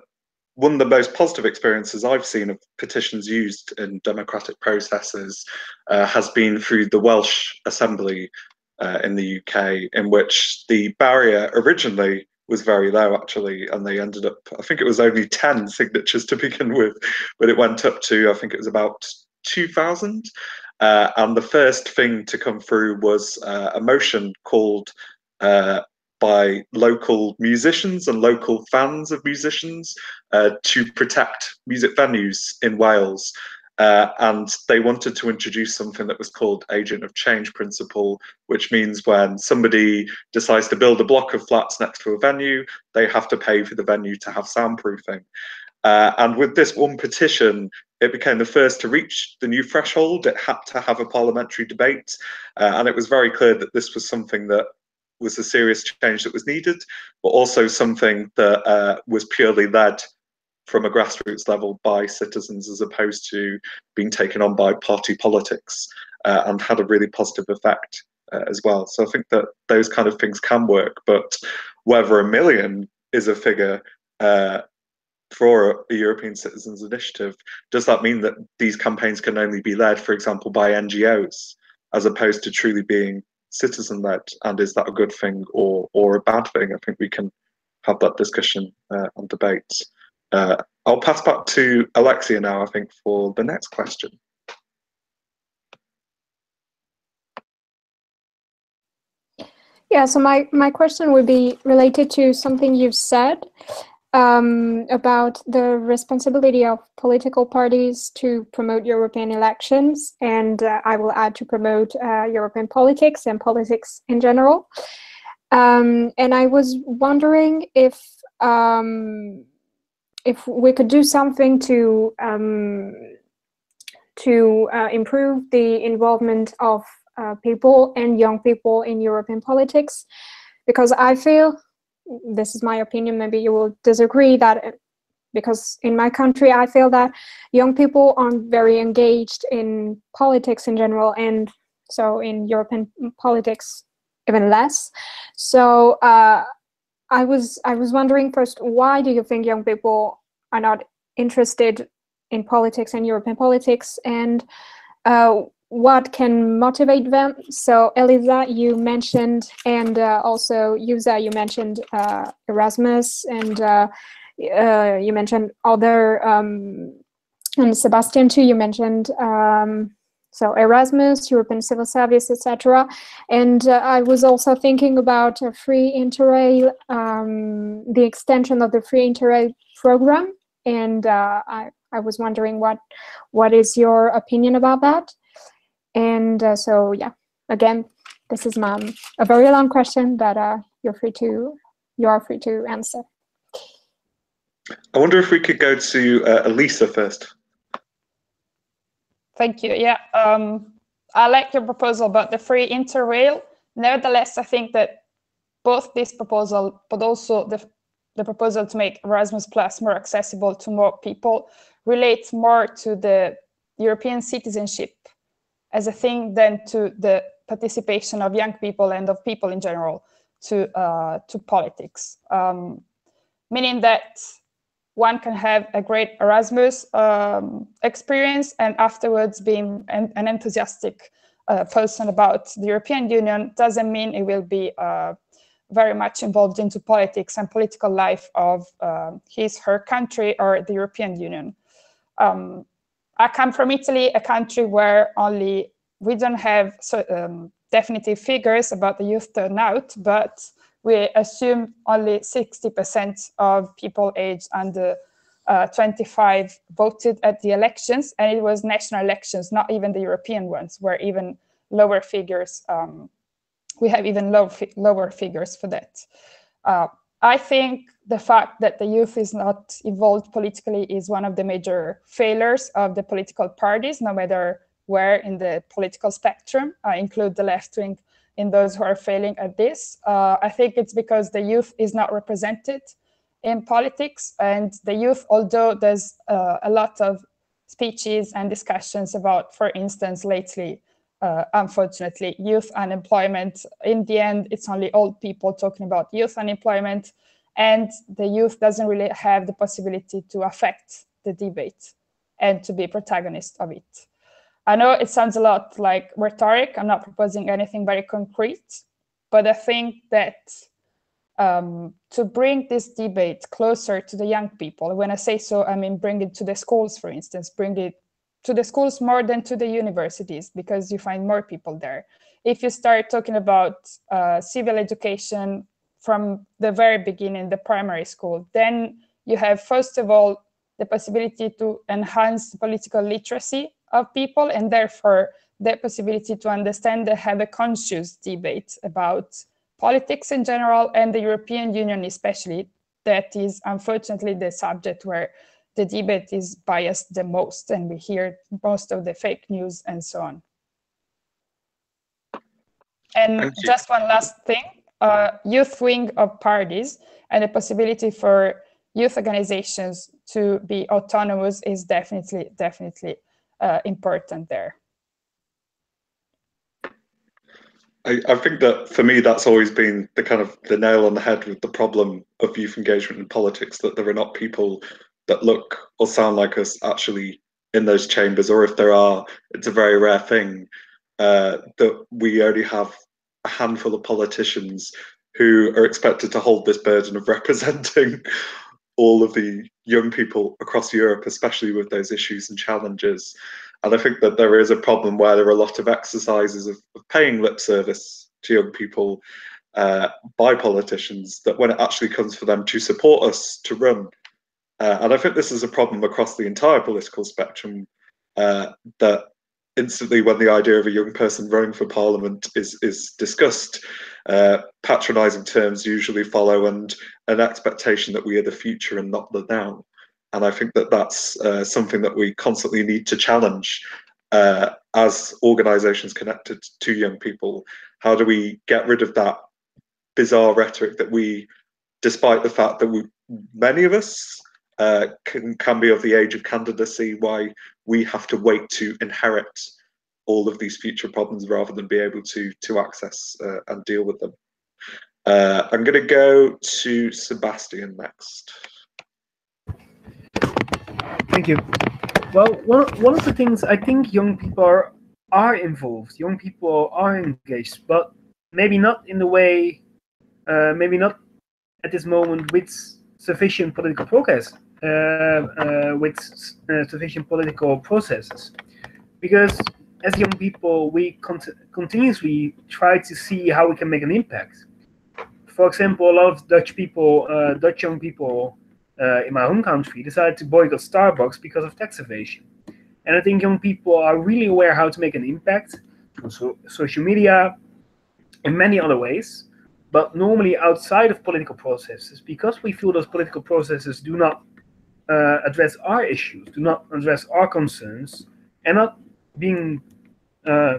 one of the most positive experiences I've seen of petitions used in democratic processes uh, has been through the Welsh Assembly uh, in the UK, in which the barrier originally was very low actually, and they ended up. I think it was only ten signatures to begin with, but it went up to I think it was about 2000. Uh, and the first thing to come through was uh, a motion called uh, by local musicians and local fans of musicians uh, to protect music venues in Wales. Uh, and they wanted to introduce something that was called agent of change principle, which means when somebody decides to build a block of flats next to a venue, they have to pay for the venue to have soundproofing. Uh, and with this one petition, it became the first to reach the new threshold. It had to have a parliamentary debate, uh, and it was very clear that this was something that was a serious change that was needed, but also something that uh, was purely led from a grassroots level by citizens as opposed to being taken on by party politics uh, and had a really positive effect uh, as well. So I think that those kind of things can work, but whether a million is a figure uh, for a European Citizens Initiative, does that mean that these campaigns can only be led, for example, by NGOs, as opposed to truly being citizen led? And is that a good thing or or a bad thing? I think we can have that discussion uh, and debate. Uh, I'll pass back to Alexia now, I think, for the next question. Yeah, so my, my question would be related to something you've said um, about the responsibility of political parties to promote European elections, and uh, I will add to promote uh, European politics and politics in general. Um, and I was wondering if um, if we could do something to um, to uh, improve the involvement of uh, people and young people in European politics, because I feel this is my opinion. Maybe you will disagree that because in my country I feel that young people aren't very engaged in politics in general, and so in European politics even less. So uh, I was I was wondering first, why do you think young people are not interested in politics and European politics, and uh, what can motivate them? So, Elisa, you mentioned, and uh, also Yuza, you mentioned uh, Erasmus, and uh, uh, you mentioned other, um, and Sebastian too. You mentioned. Um, so Erasmus, European Civil Service, etc. And uh, I was also thinking about a free interrail, um, the extension of the free interrail program, and uh, I, I was wondering what what is your opinion about that? And uh, so yeah, again, this is my, a very long question, but uh, you're free to you are free to answer. I wonder if we could go to uh, Elisa first. Thank you. Yeah, um, I like your proposal about the free interrail. Nevertheless, I think that both this proposal, but also the the proposal to make Erasmus Plus more accessible to more people relates more to the European citizenship as a thing than to the participation of young people and of people in general to uh, to politics. Um, meaning that one can have a great Erasmus um, experience and afterwards being an, an enthusiastic uh, person about the European Union doesn't mean it will be uh, very much involved into politics and political life of uh, his, her country or the European Union. Um, I come from Italy, a country where only we don't have so, um, definitive figures about the youth turnout, but we assume only 60% of people aged under uh, 25 voted at the elections, and it was national elections, not even the European ones, where even lower figures um, we have even low lower figures for that. Uh, I think the fact that the youth is not involved politically is one of the major failures of the political parties, no matter where in the political spectrum. I include the left wing in those who are failing at this. Uh, I think it's because the youth is not represented in politics, and the youth, although there's uh, a lot of speeches and discussions about, for instance, lately uh, unfortunately, youth unemployment. In the end, it's only old people talking about youth unemployment, and the youth doesn't really have the possibility to affect the debate and to be protagonist of it. I know it sounds a lot like rhetoric. I'm not proposing anything very concrete, but I think that um, to bring this debate closer to the young people, when I say so, I mean bring it to the schools, for instance, bring it to the schools more than to the universities because you find more people there. If you start talking about uh, civil education from the very beginning, the primary school, then you have, first of all, the possibility to enhance political literacy of people and therefore the possibility to understand and have a conscious debate about politics in general and the European Union especially. That is unfortunately the subject where the debate is biased the most and we hear most of the fake news and so on. And just one last thing, uh, youth wing of parties and the possibility for youth organizations to be autonomous is definitely, definitely uh, important there. I, I, think that for me, that's always been the kind of the nail on the head with the problem of youth engagement in politics, that there are not people that look or sound like us actually in those chambers, or if there are, it's a very rare thing uh, that we only have a handful of politicians who are expected to hold this burden of representing all of the young people across Europe, especially with those issues and challenges. And I think that there is a problem where there are a lot of exercises of, of paying lip service to young people uh, by politicians that when it actually comes for them to support us to run, uh, and I think this is a problem across the entire political spectrum, uh, that instantly when the idea of a young person running for parliament is is discussed, uh, patronising terms usually follow, and an expectation that we are the future and not the now. And I think that that's uh, something that we constantly need to challenge uh, as organisations connected to young people. How do we get rid of that bizarre rhetoric that we, despite the fact that we, many of us uh, can, can be of the age of candidacy, why we have to wait to inherit all of these future problems rather than be able to to access uh, and deal with them. Uh, I'm going to go to Sebastian next. Thank you. Well, one, one of the things I think young people are, are involved, young people are engaged, but maybe not in the way, uh, maybe not at this moment with sufficient political progress, with uh, sufficient political processes. Because as young people, we cont continuously try to see how we can make an impact. For example, a lot of Dutch people, uh, Dutch young people uh, in my home country decided to boycott Starbucks because of tax evasion. And I think young people are really aware how to make an impact on so social media in many other ways, but normally outside of political processes, because we feel those political processes do not uh, address our issues, do not address our concerns, and not being, uh,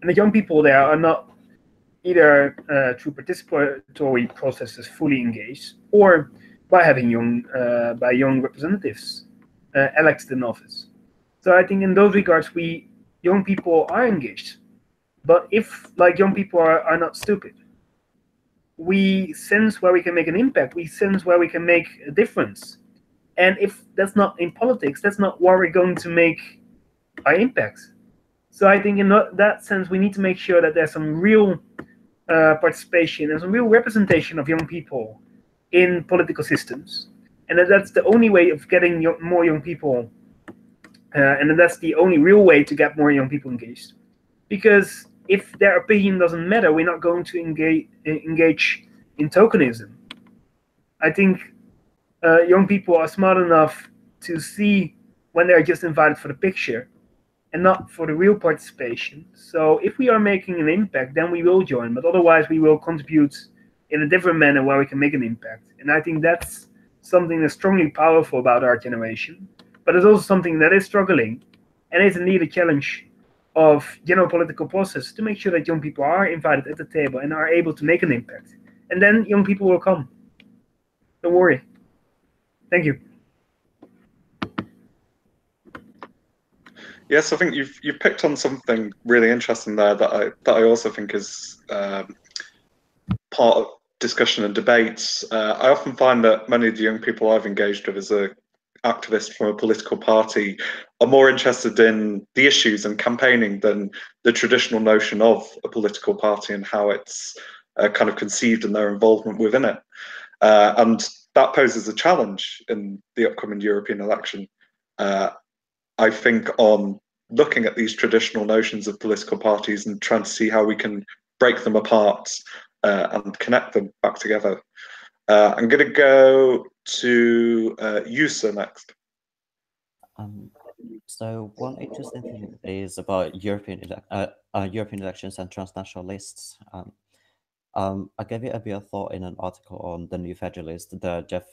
and the young people there are not either uh, through participatory processes fully engaged or by having young uh, by young representatives uh, elected in office. So I think in those regards, we young people are engaged. But if like young people are, are not stupid, we sense where we can make an impact. We sense where we can make a difference. And if that's not in politics, that's not where we're going to make our impact. So I think in that sense, we need to make sure that there's some real uh, participation and some real representation of young people in political systems, and that that's the only way of getting more young people, uh, and that's the only real way to get more young people engaged. Because if their opinion doesn't matter, we're not going to engage engage in tokenism. I think uh, young people are smart enough to see when they're just invited for the picture and not for the real participation. So if we are making an impact, then we will join, but otherwise we will contribute in a different manner where we can make an impact. And I think that's something that's strongly powerful about our generation, but it's also something that is struggling and it's indeed a challenge of general political process to make sure that young people are invited at the table and are able to make an impact. And then young people will come. Don't worry. Thank you. Yes, I think you've you've picked on something really interesting there that I that I also think is um, part of discussion and debates, uh, I often find that many of the young people I've engaged with as a activist from a political party are more interested in the issues and campaigning than the traditional notion of a political party and how it's uh, kind of conceived and their involvement within it. Uh, and that poses a challenge in the upcoming European election. Uh, I think on looking at these traditional notions of political parties and trying to see how we can break them apart uh, and connect them back together. Uh, I'm going to go to uh, Yusa next. Um, so one interesting thing is about European ele uh, uh, European elections and transnational lists. Um, um, I gave it a bit of thought in an article on the New Federalist, the JEF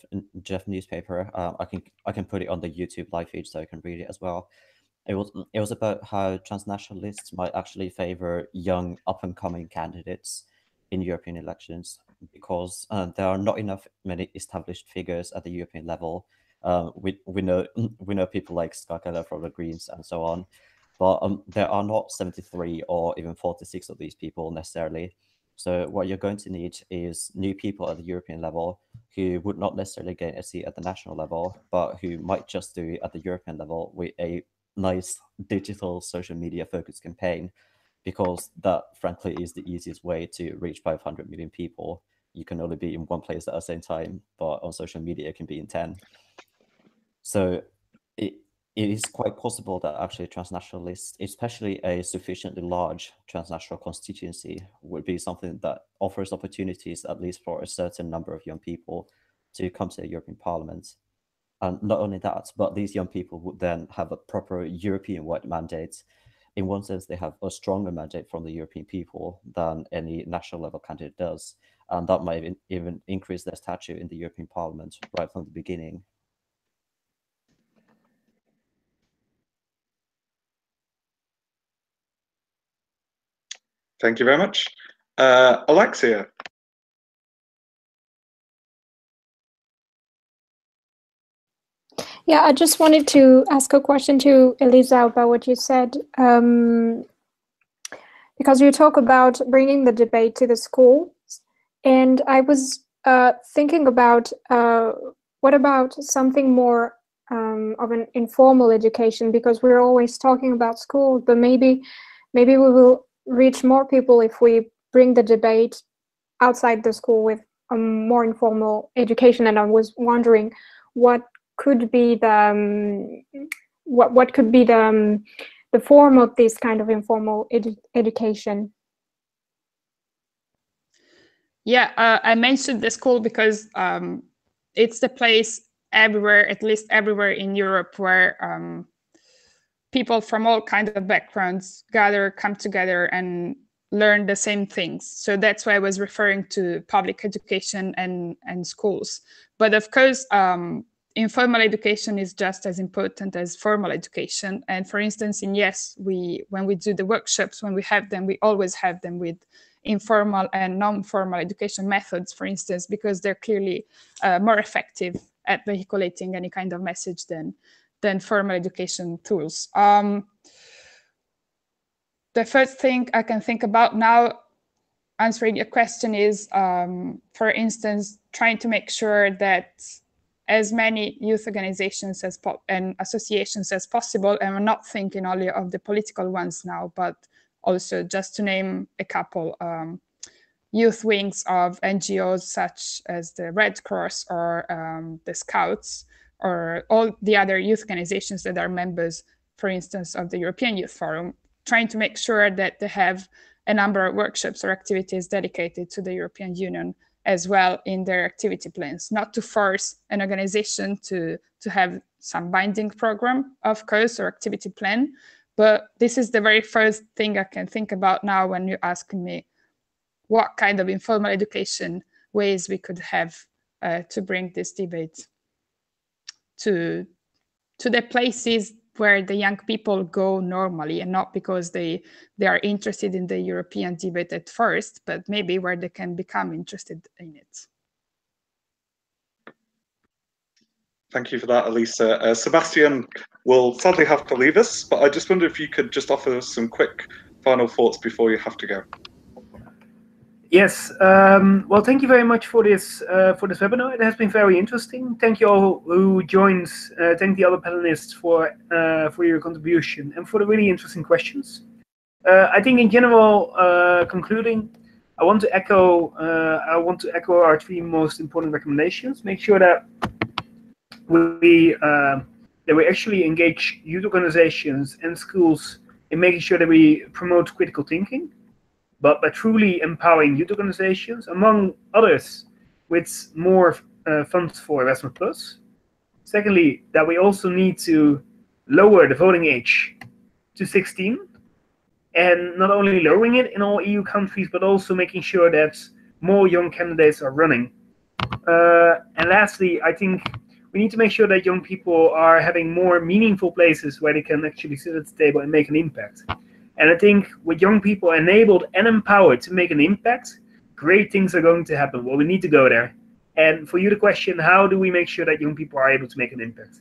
JEF newspaper. Uh, I can I can put it on the YouTube live feed so you can read it as well. It was it was about how transnational lists might actually favor young up and coming candidates in European elections because uh, there are not enough many established figures at the European level. Uh, we we know we know people like Ska Keller from the Greens and so on, but um, there are not 73 or even 46 of these people necessarily. So what you're going to need is new people at the European level who would not necessarily get a seat at the national level, but who might just do at the European level with a nice digital social media focused campaign. Because that frankly is the easiest way to reach 500 million people. You can only be in one place at the same time but on social media it can be in 10 so it, it is quite possible that actually transnational list, especially a sufficiently large transnational constituency, would be something that offers opportunities, at least for a certain number of young people, to come to the European Parliament. And not only that, but these young people would then have a proper European-wide mandate. In one sense, they have a stronger mandate from the European people than any national level candidate does. And that might even increase their stature in the European Parliament right from the beginning. Thank you very much. Uh, Alexia. Yeah, I just wanted to ask a question to Elisa about what you said. Um, because you talk about bringing the debate to the schools, and I was uh, thinking about uh, what about something more um, of an informal education? Because we're always talking about schools, but maybe maybe we will reach more people if we bring the debate outside the school with a more informal education. And I was wondering what could be the um, what what could be the um, the form of this kind of informal edu education. Yeah, uh, I mentioned the school because um, it's the place everywhere, at least everywhere in Europe, where um, people from all kinds of backgrounds gather, come together, and learn the same things. So that's why I was referring to public education and, and schools. But of course, um, informal education is just as important as formal education. And for instance, in YES, we when we do the workshops, when we have them, we always have them with informal and non-formal education methods, for instance, because they're clearly uh, more effective at vehiculating any kind of message than than formal education tools. Um, the first thing I can think about now answering your question is, um, for instance, trying to make sure that as many youth organizations as and associations as possible, and we're not thinking only of the political ones now, but also just to name a couple, um, youth wings of NGOs such as the Red Cross or um, the Scouts or all the other youth organizations that are members, for instance, of the European Youth Forum, trying to make sure that they have a number of workshops or activities dedicated to the European Union as well in their activity plans, not to force an organization to, to have some binding program, of course, or activity plan. But this is the very first thing I can think about now when you ask me what kind of informal education ways we could have uh, to bring this debate to to the places where the young people go normally and not because they they are interested in the European debate at first, but maybe where they can become interested in it. Thank you for that, Elisa. Uh, Sebastian will sadly have to leave us, but I just wonder if you could just offer us some quick final thoughts before you have to go. Yes. Um, well, thank you very much for this uh, for this webinar. It has been very interesting. Thank you all who joined. Uh, thank the other panelists for uh, for your contribution and for the really interesting questions. Uh, I think in general, uh, concluding, I want to echo uh, I want to echo our three most important recommendations. Make sure that we that we actually engage youth organizations and schools in making sure that we promote critical thinking but by truly empowering youth organizations, among others, with more uh, funds for Erasmus Plus. Secondly, that we also need to lower the voting age to 16, and not only lowering it in all EU countries, but also making sure that more young candidates are running. Uh, and lastly, I think we need to make sure that young people are having more meaningful places where they can actually sit at the table and make an impact. And I think with young people enabled and empowered to make an impact, great things are going to happen. Well, we need to go there. And for you, the question how do we make sure that young people are able to make an impact?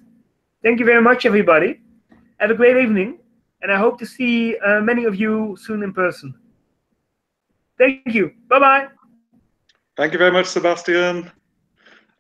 Thank you very much, everybody. Have a great evening. And I hope to see uh, many of you soon in person. Thank you. Bye bye. Thank you very much, Sebastian.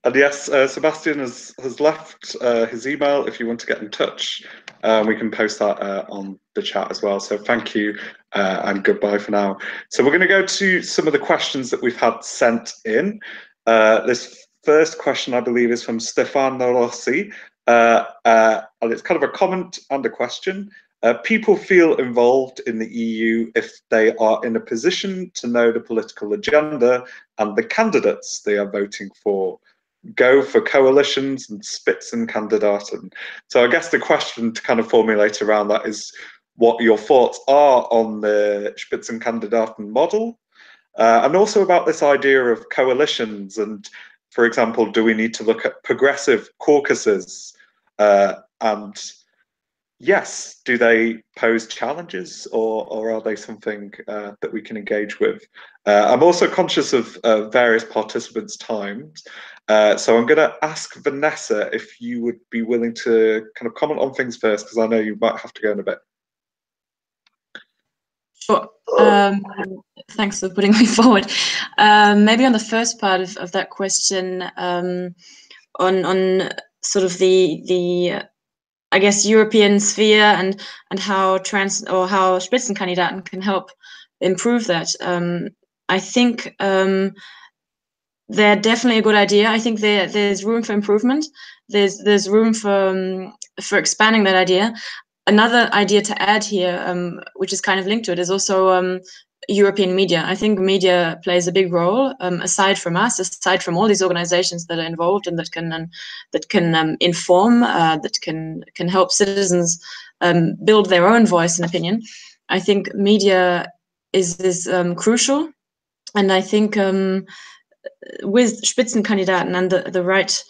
And yes, uh, Sebastian has, has left uh, his email if you want to get in touch. Um, we can post that uh, on the chat as well. So thank you uh, and goodbye for now. So we're going to go to some of the questions that we've had sent in. Uh, this first question, I believe, is from Stefano Rossi. uh, uh, and it's kind of a comment and a question. Uh, people feel involved in the EU if they are in a position to know the political agenda and the candidates they are voting for. Go for coalitions and Spitzenkandidaten. So I guess the question to kind of formulate around that is what your thoughts are on the Spitzenkandidaten model, uh, and also about this idea of coalitions and, for example, do we need to look at progressive caucuses uh, and yes, do they pose challenges or, or are they something uh, that we can engage with? Uh, I'm also conscious of uh, various participants' times. Uh, so I'm going to ask Vanessa if you would be willing to kind of comment on things first, because I know you might have to go in a bit. Sure. Um, thanks for putting me forward. Um, maybe on the first part of, of that question, um, on on sort of the the I guess European sphere and and how trans or how Spitzenkandidaten can help improve that. Um, I think um, they're definitely a good idea. I think there there's room for improvement. There's there's room for um, for expanding that idea. Another idea to add here, um, which is kind of linked to it, is also um, European media. I think media plays a big role um, aside from us, aside from all these organizations that are involved and that can um, that can um, inform, uh, that can can help citizens um, build their own voice and opinion. I think media is is um, crucial, and I think um, with Spitzenkandidaten and the the right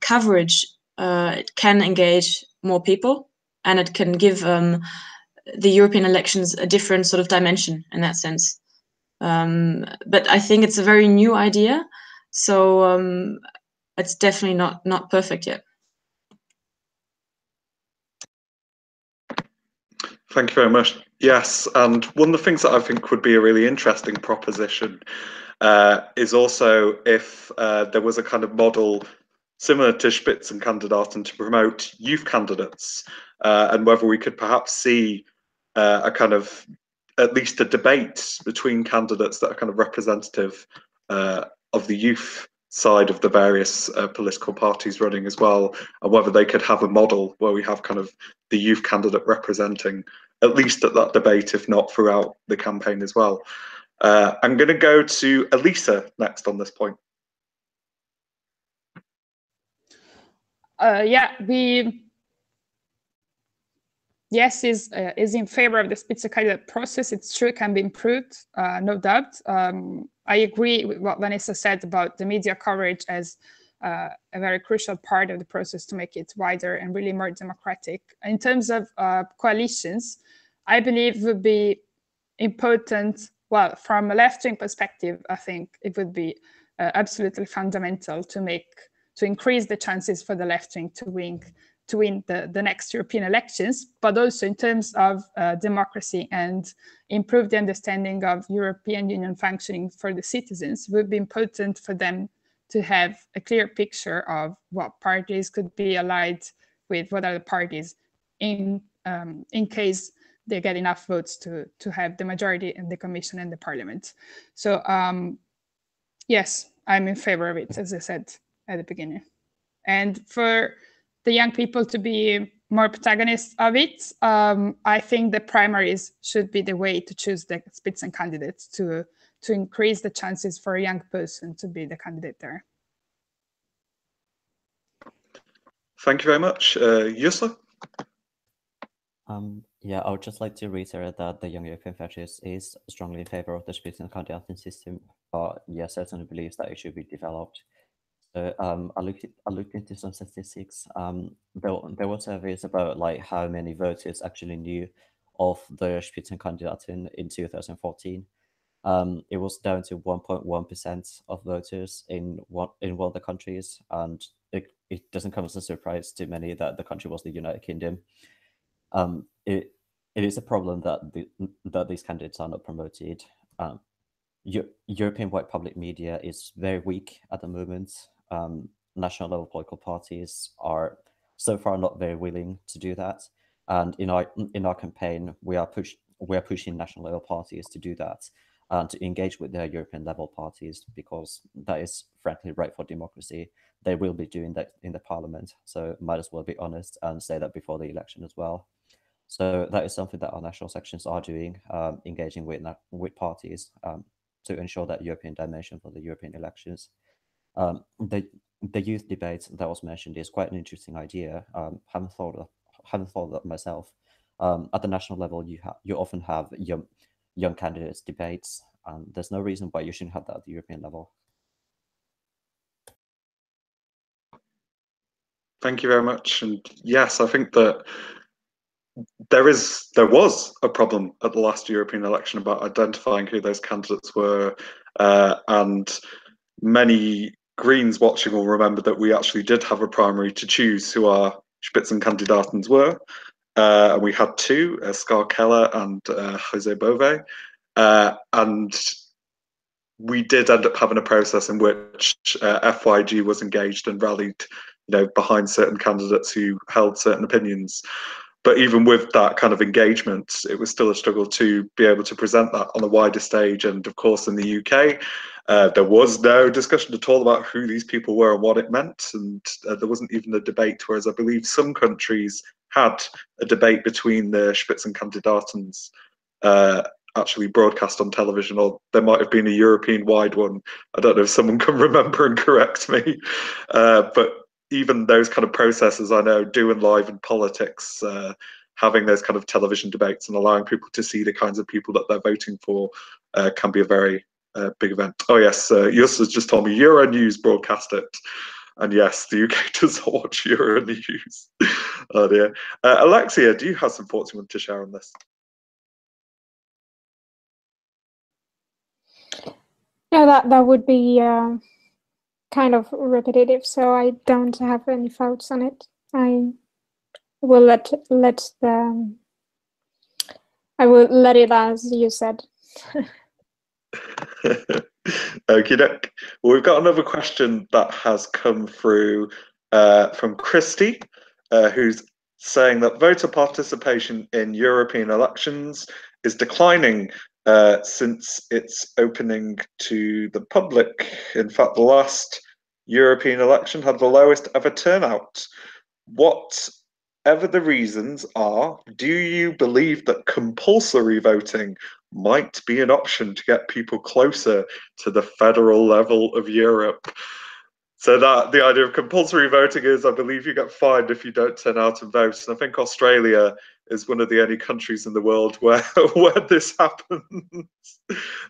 coverage, uh, it can engage more people, and it can give the European elections a different sort of dimension in that sense. Um, but I think it's a very new idea, so um, it's definitely not not perfect yet. Thank you very much. Yes, and one of the things that I think would be a really interesting proposition uh, is also if uh, there was a kind of model similar to Spitzenkandidaten to promote youth candidates, uh, and whether we could perhaps see uh, a kind of at least a debate between candidates that are kind of representative uh, of the youth side of the various uh, political parties running as well, and whether they could have a model where we have kind of the youth candidate representing at least at that debate, if not throughout the campaign as well. Uh, I'm going to go to Elisa next on this point. Uh, yeah, we yes is uh, is in favor of the Spitzenkandidat process. It's true, it can be improved, uh, no doubt. Um, I agree with what Vanessa said about the media coverage as uh, a very crucial part of the process to make it wider and really more democratic. In terms of uh, coalitions, I believe would be important. Well, from a left-wing perspective, I think it would be uh, absolutely fundamental to make to increase the chances for the left wing to win to win the, the next European elections, but also in terms of uh, democracy and improve the understanding of European Union functioning for the citizens, would be important for them to have a clear picture of what parties could be allied with what other parties in um, in case they get enough votes to to have the majority in the commission and the parliament. So um, yes, I'm in favor of it, as I said at the beginning. And for the young people to be more protagonists of it. Um, I think the primaries should be the way to choose the Spitzenkandidates to to increase the chances for a young person to be the candidate there. Thank you very much. Uh, Jussi? Um, yeah, I would just like to reiterate that the Young European Federalists is strongly in favor of the Spitzenkandidaten system, but yeah, certainly believes that it should be developed. So um, I looked I looked into some statistics. Um, there there were surveys about like how many voters actually knew of the Spitzenkandidaten in 2014. Um, it was down to 1.1 percent of voters in one in one of the countries, and it, it doesn't come as a surprise to many that the country was the United Kingdom. Um, it it is a problem that the, that these candidates are not promoted. Um, European white public media is very weak at the moment um, national level political parties are so far not very willing to do that. And in our in our campaign, we are push we are pushing national level parties to do that. and to engage with their European level parties because that is frankly right for democracy. They will be doing that in the parliament, so might as well be honest and say that before the election as well. So that is something that our national sections are doing, um, engaging with with parties um, to ensure that European dimension for the European elections. Um, the the youth debate that was mentioned is quite an interesting idea. Um, haven't thought of haven't thought of that myself. Um, at the national level, you have you often have young young candidates debates, and there's no reason why you shouldn't have that at the European level. Thank you very much. And yes, I think that there is there was a problem at the last European election about identifying who those candidates were, uh, and many Greens watching will remember that we actually did have a primary to choose who our Spitzenkandidaten were. Uh, and we had two, uh, Ska Keller and uh, José Bové. Uh, and we did end up having a process in which uh, FYEG was engaged and rallied you know, behind certain candidates who held certain opinions. But even with that kind of engagement, it was still a struggle to be able to present that on a wider stage. And of course, in the UK, uh, there was no discussion at all about who these people were and what it meant, and uh, there wasn't even a debate. Whereas I believe some countries had a debate between the Spitzenkandidaten uh, actually broadcast on television, or there might have been a European-wide one. I don't know if someone can remember and correct me, uh, but even those kind of processes, I know, doing live in politics. Uh, having those kind of television debates and allowing people to see the kinds of people that they're voting for uh, can be a very uh, big event. Oh yes, uh, has just told me Euronews broadcast it. And yes, the UK does watch Euronews. oh dear. Uh, Alexia, do you have some thoughts you want to share on this? Yeah, that, that would be uh, kind of repetitive, so I don't have any thoughts on it. I will let let the I will let it as you said. Okay, doke. Well, we've got another question that has come through uh, from Christy, uh, who's saying that voter participation in European elections is declining uh, since its opening to the public. In fact, the last European election had the lowest ever turnout. Whatever the reasons are, do you believe that compulsory voting might be an option to get people closer to the federal level of Europe. So that the idea of compulsory voting is, I believe, you get fined if you don't turn out and vote. And I think Australia is one of the only countries in the world where where this happens.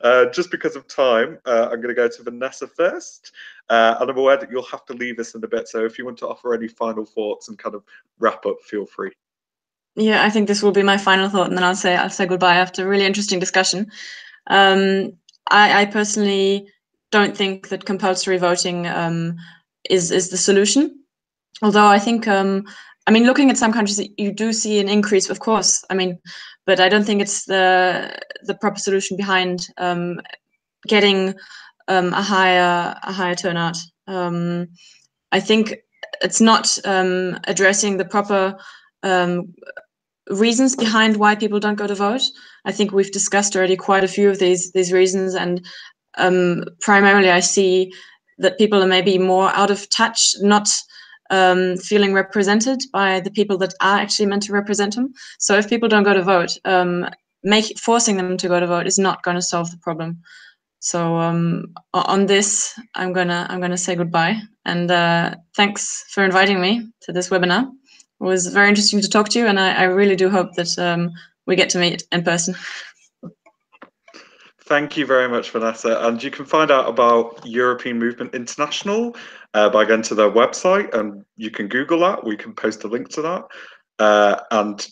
Uh, just because of time, uh, I'm going to go to Vanessa first, uh, and I'm aware that you'll have to leave us in a bit. So if you want to offer any final thoughts and kind of wrap up, feel free yeah, I think this will be my final thought, and then I'll say I'll say goodbye after a really interesting discussion. Um, I, I, personally don't think that compulsory voting um, is is the solution. Although I think, um, I mean, looking at some countries, you do see an increase, of course. I mean, but I don't think it's the the proper solution behind um, getting um, a higher a higher turnout. Um, I think it's not addressing the proper reasons behind why people don't go to vote. I think we've discussed already quite a few of these these reasons, and um, primarily I see that people are maybe more out of touch, not um, feeling represented by the people that are actually meant to represent them. So if people don't go to vote, um, make forcing them to go to vote is not going to solve the problem. So um, on this, I'm gonna I'm gonna say goodbye and uh, thanks for inviting me to this webinar. It was very interesting to talk to you, and I, I really do hope that um, we get to meet in person. Thank you very much, Vanessa. And you can find out about European Movement International uh, by going to their website, and you can Google that. We can post a link to that. Uh, and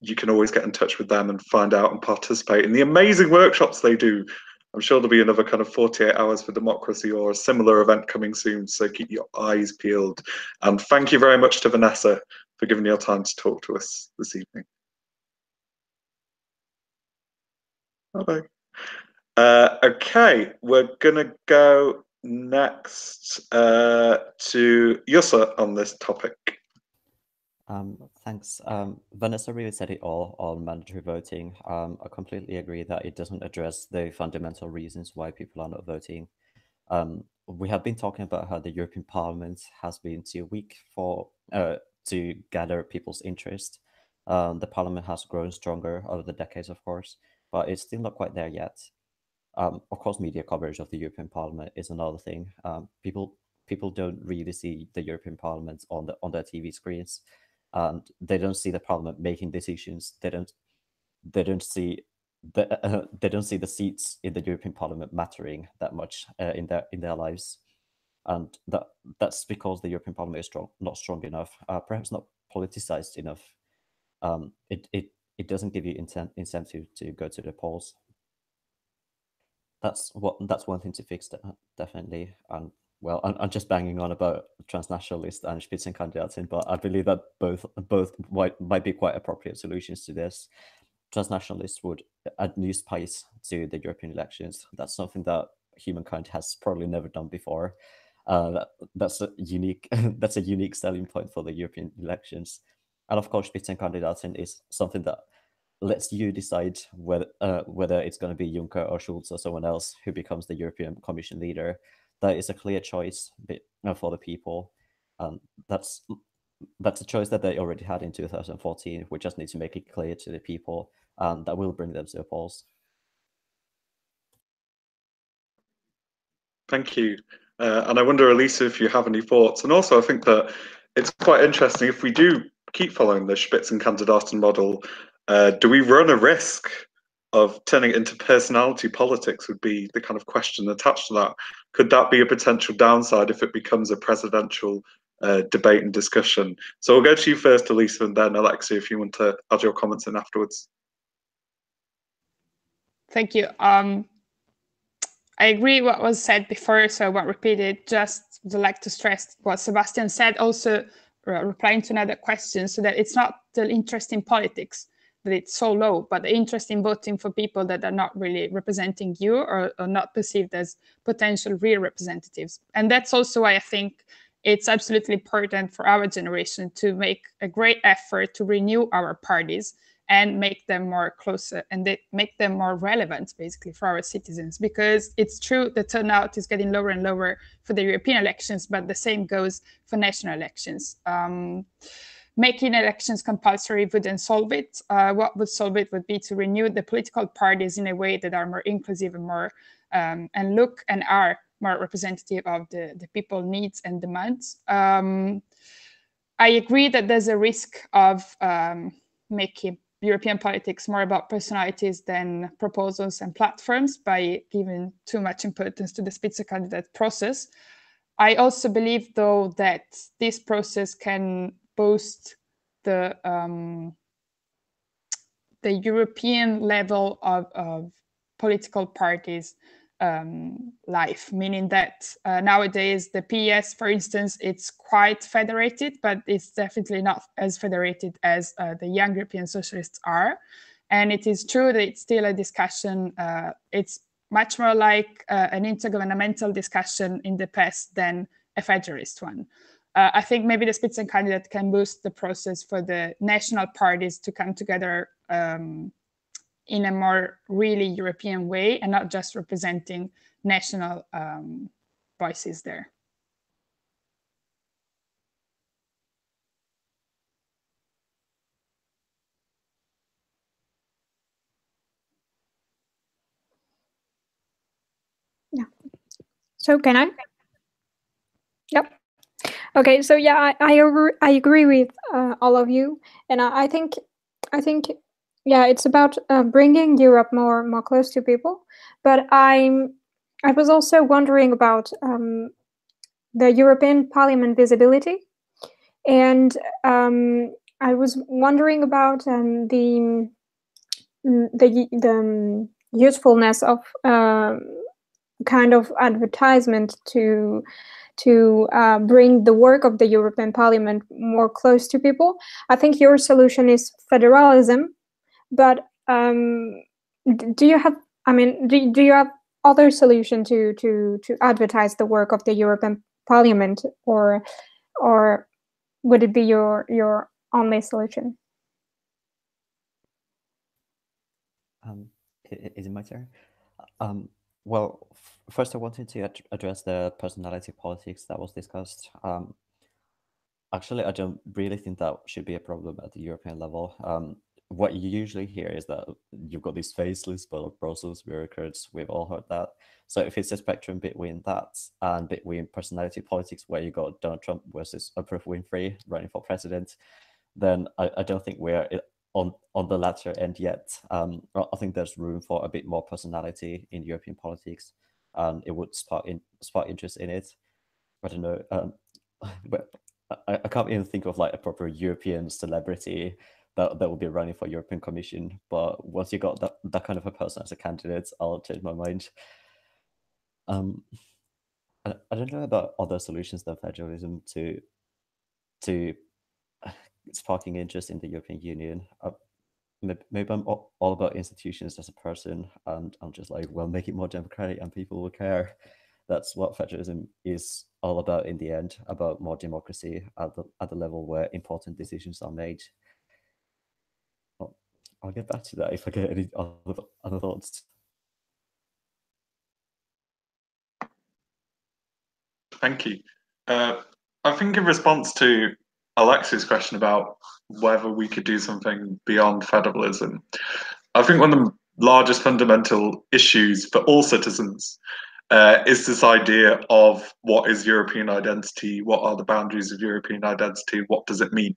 you can always get in touch with them and find out and participate in the amazing workshops they do. I'm sure there'll be another kind of 48 hours for democracy or a similar event coming soon. So keep your eyes peeled. And thank you very much to Vanessa for giving your time to talk to us this evening. Bye. Uh, okay, we're gonna go next uh, to Jussa on this topic. Um, thanks. Um, Vanessa really said it all on mandatory voting. Um, I completely agree that it doesn't address the fundamental reasons why people are not voting. Um, we have been talking about how the European Parliament has been too weak for uh, to gather people's interest. Um, the Parliament has grown stronger over the decades, of course, but it's still not quite there yet. Um, of course, media coverage of the European Parliament is another thing. people people don't really see the European Parliament on the on their TV screens and they don't see the parliament making decisions. They don't they don't see the uh, they don't see the seats in the European Parliament mattering that much uh, in their in their lives, and that that's because the European Parliament is strong, not strong enough, uh, perhaps not politicized enough. Um, it it it doesn't give you intent, incentive to go to the polls. That's what that's one thing to fix definitely, and well, I'm, I'm just banging on about transnational lists and Spitzenkandidaten, but I believe that both both might, might be quite appropriate solutions to this. Transnational lists would add new spice to the European elections. That's something that humankind has probably never done before. Uh, that, that's a unique that's a unique selling point for the European elections. And of course, Spitzenkandidaten is something that lets you decide whether uh, whether it's going to be Juncker or Schulz or someone else who becomes the European Commission leader that is a clear choice uh, for the people. Um, that's that's a choice that they already had in 2014. We just need to make it clear to the people, and that will bring them to the polls. Thank you. Uh, and I wonder, Elisa, if you have any thoughts. And also, I think that it's quite interesting if we do keep following the Spitzenkandidaten model, uh, do we run a risk of turning it into personality politics would be the kind of question attached to that. Could that be a potential downside if it becomes a presidential uh, debate and discussion? So we'll go to you first, Elisa, and then Alexia, if you want to add your comments in afterwards. Thank you. Um, I agree what was said before, so I won't repeat it. Just would like to stress what Sebastian said, also replying to another question, so that it's not the interest in politics that it's so low, but the interest in voting for people that are not really representing you or, or not perceived as potential real representatives. And that's also why I think it's absolutely important for our generation to make a great effort to renew our parties and make them more closer and they make them more relevant basically for our citizens because it's true the turnout is getting lower and lower for the european elections but the same goes for national elections um, making elections compulsory wouldn't solve it. Uh, what would solve it would be to renew the political parties in a way that are more inclusive and more um, and look and are more representative of the, the people needs and demands. Um, I agree that there's a risk of um, making European politics more about personalities than proposals and platforms by giving too much importance to the Spitzenkandidat process. I also believe, though, that this process can boost the um, the European level of, of political parties um, life, meaning that uh, nowadays the PES, for instance, it's quite federated, but it's definitely not as federated as uh, the young European socialists are. And it is true that it's still a discussion. Uh, it's much more like uh, an intergovernmental discussion in the past than a federalist one uh, I think maybe the Spitzenkandidat can boost the process for the national parties to come together um, in a more really European way and not just representing national um, voices there. Yeah. So can I? Yep. Okay, so yeah, I I agree, I agree with uh, all of you, and I, I, think I think yeah, it's about uh, bringing Europe more more close to people. But I'm I was also wondering about um, the European Parliament visibility, and um, I was wondering about um, the the the um, usefulness of um, kind of advertisement to to uh, bring the work of the European Parliament more close to people. I think your solution is federalism, but um, do you have? I mean, do, do you have other solution to to to advertise the work of the European Parliament, or or would it be your your only solution. Um, is it my turn? Um, well, first I wanted to ad address the personality politics that was discussed. Um, actually, I don't really think that should be a problem at the European level. Um, what you usually hear is that you've got these faceless Brussels bureaucrats. We've all heard that. So if it's a spectrum between that and between personality politics, where you got Donald Trump versus Oprah Winfrey running for president, then I, I don't think we're on on the latter end yet. Um, I think there's room for a bit more personality in European politics, and it would spark in, spark interest in it. I don't know, um, but I, I can't even think of like a proper European celebrity that that would be running for European Commission. But once you got that that kind of a person as a candidate, I'll change my mind. Um, I, I don't know about other solutions than federalism to to sparking interest in the European Union. Uh, maybe I'm all about institutions as a person, and I'm just like, well, make it more democratic, and people will care. That's what federalism is all about in the end, about more democracy at the at the level where important decisions are made. I'll get back to that if I get any other, other thoughts. Thank you. Uh, I think in response to Alexia's question about whether we could do something beyond federalism. I think one of the largest fundamental issues for all citizens uh, is this idea of what is European identity, what are the boundaries of European identity, what does it mean?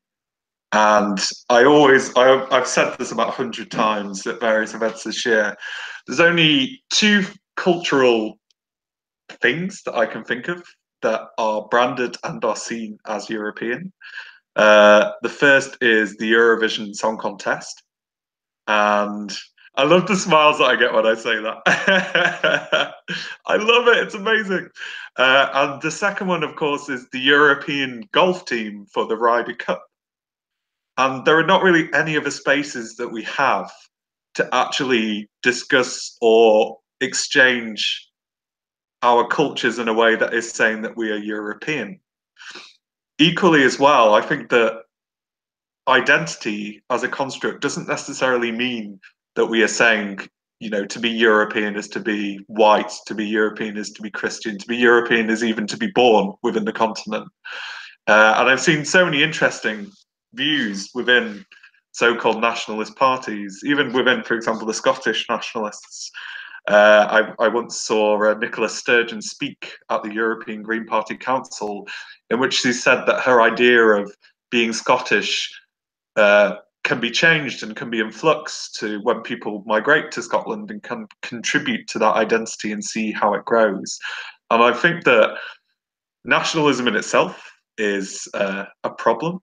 And I always, I, have said this about 100 times at various events this year. There's only two cultural things that I can think of that are branded and are seen as European. Uh, the first is the Eurovision Song Contest. And I love the smiles that I get when I say that. I love it. It's amazing. Uh, and the second one, of course, is the European golf team for the Ryder Cup. And there are not really any other spaces that we have to actually discuss or exchange our cultures in a way that is saying that we are European equally as well, I think that identity as a construct doesn't necessarily mean that we are saying, you know, to be European is to be white, to be European is to be Christian, to be European is even to be born within the continent. Uh, and I've seen so many interesting views within so-called nationalist parties, even within, for example, the Scottish nationalists. Uh, I, I, once saw uh, Nicola Sturgeon speak at the European Green Party Council, in which she said that her idea of being Scottish uh, can be changed and can be in flux to when people migrate to Scotland and can contribute to that identity and see how it grows. And I think that nationalism in itself is uh, a problem.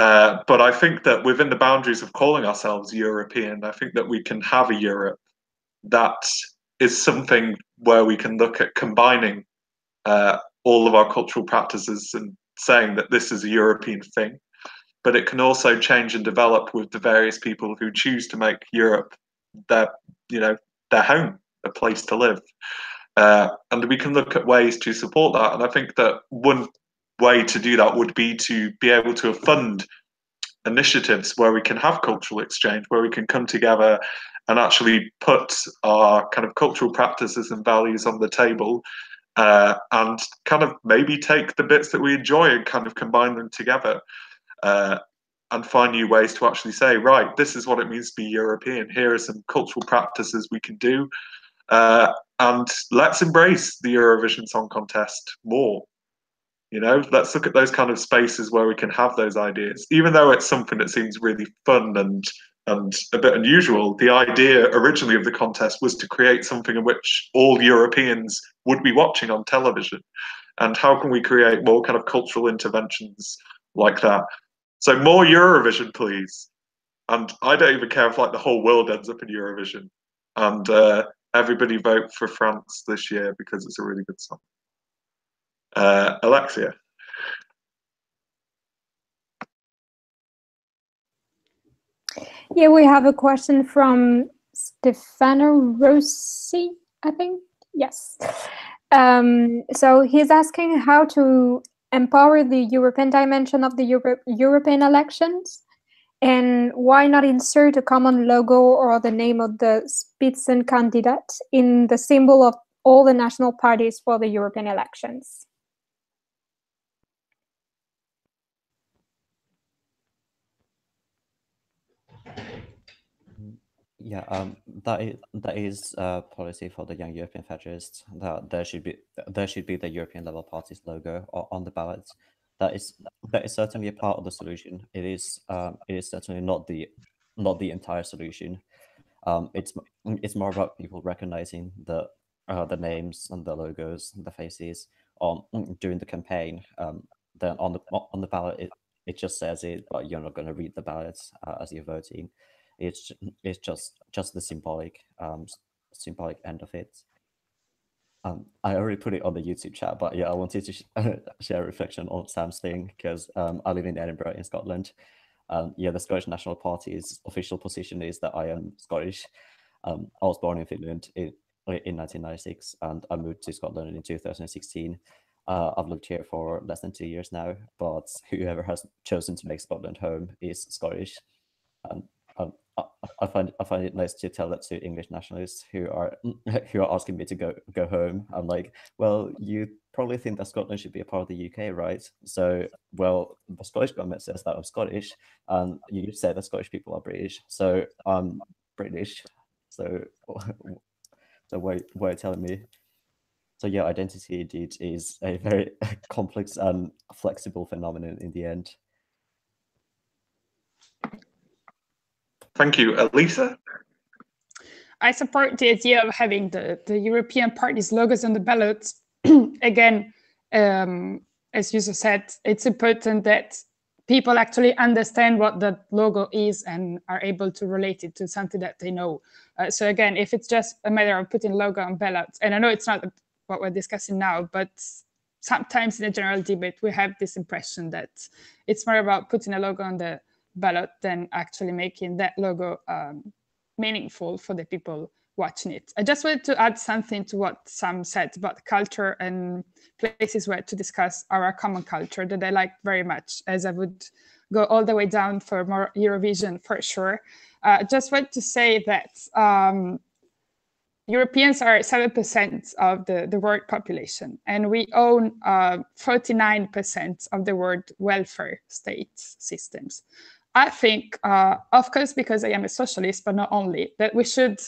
Uh, but I think that within the boundaries of calling ourselves European, I think that we can have a Europe that is something where we can look at combining uh, all of our cultural practices and saying that this is a European thing. But it can also change and develop with the various people who choose to make Europe their, you know, their home, a place to live. Uh, and we can look at ways to support that. And I think that one way to do that would be to be able to fund initiatives where we can have cultural exchange, where we can come together and actually put our kind of cultural practices and values on the table uh, and kind of maybe take the bits that we enjoy and kind of combine them together uh, and find new ways to actually say, right, this is what it means to be European. Here are some cultural practices we can do. Uh, and let's embrace the Eurovision Song Contest more. You know, let's look at those kind of spaces where we can have those ideas, even though it's something that seems really fun and and a bit unusual. The idea originally of the contest was to create something in which all Europeans would be watching on television. And how can we create more kind of cultural interventions like that? So more Eurovision, please. And I don't even care if like the whole world ends up in Eurovision. And uh, everybody vote for France this year because it's a really good song. Uh, Alexia. Yeah, we have a question from Stefano Rossi, I think. Yes. Um, so he's asking how to empower the European dimension of the Euro European elections? And why not insert a common logo or the name of the Spitzenkandidat in the symbol of all the national parties for the European elections? Yeah, um, that is that is a policy for the Young European Federalists. That there should be there should be the European level party's logo on the ballot. That is that is certainly a part of the solution. It is um, it is certainly not the not the entire solution. Um, it's it's more about people recognizing the uh, the names and the logos and the faces on during the campaign. Um, then on the on the ballot, it, it just says it, but you're not going to read the ballots uh, as you're voting. It's it's just just the symbolic um symbolic end of it. Um, I already put it on the YouTube chat, but yeah, I wanted to sh share a reflection on Sam's thing because um, I live in Edinburgh in Scotland. Um, yeah, the Scottish National Party's official position is that I am Scottish. Um, I was born in Finland in, in 1996 and I moved to Scotland in 2016. Uh, I've lived here for less than two years now, but whoever has chosen to make Scotland home is Scottish. Um, um, I find I find it nice to tell that to English nationalists who are who are asking me to go go home. I'm like, well, you probably think that Scotland should be a part of the UK, right? So, well, the Scottish government says that I'm Scottish, and you say that Scottish people are British, so I'm British. So, so why why telling me? So yeah, identity indeed is a very complex and flexible phenomenon in the end. Thank you. Elisa? I support the idea of having the, the European parties' logos on the ballots. Again, um, as you said, it's important that people actually understand what the logo is and are able to relate it to something that they know. Uh, so again, if it's just a matter of putting logo on ballots, and I know it's not what we're discussing now, but sometimes in the general debate, we have this impression that it's more about putting a logo on the ballot than actually making that logo um, meaningful for the people watching it. I just wanted to add something to what Sam said about culture and places where to discuss our common culture that I like very much, as I would go all the way down for more Eurovision for sure. Uh, just want to say that um, Europeans are 7% of the, the world population, and we own 49% uh, of the world welfare state systems. I think, uh, of course, because I am a socialist, but not only, that we should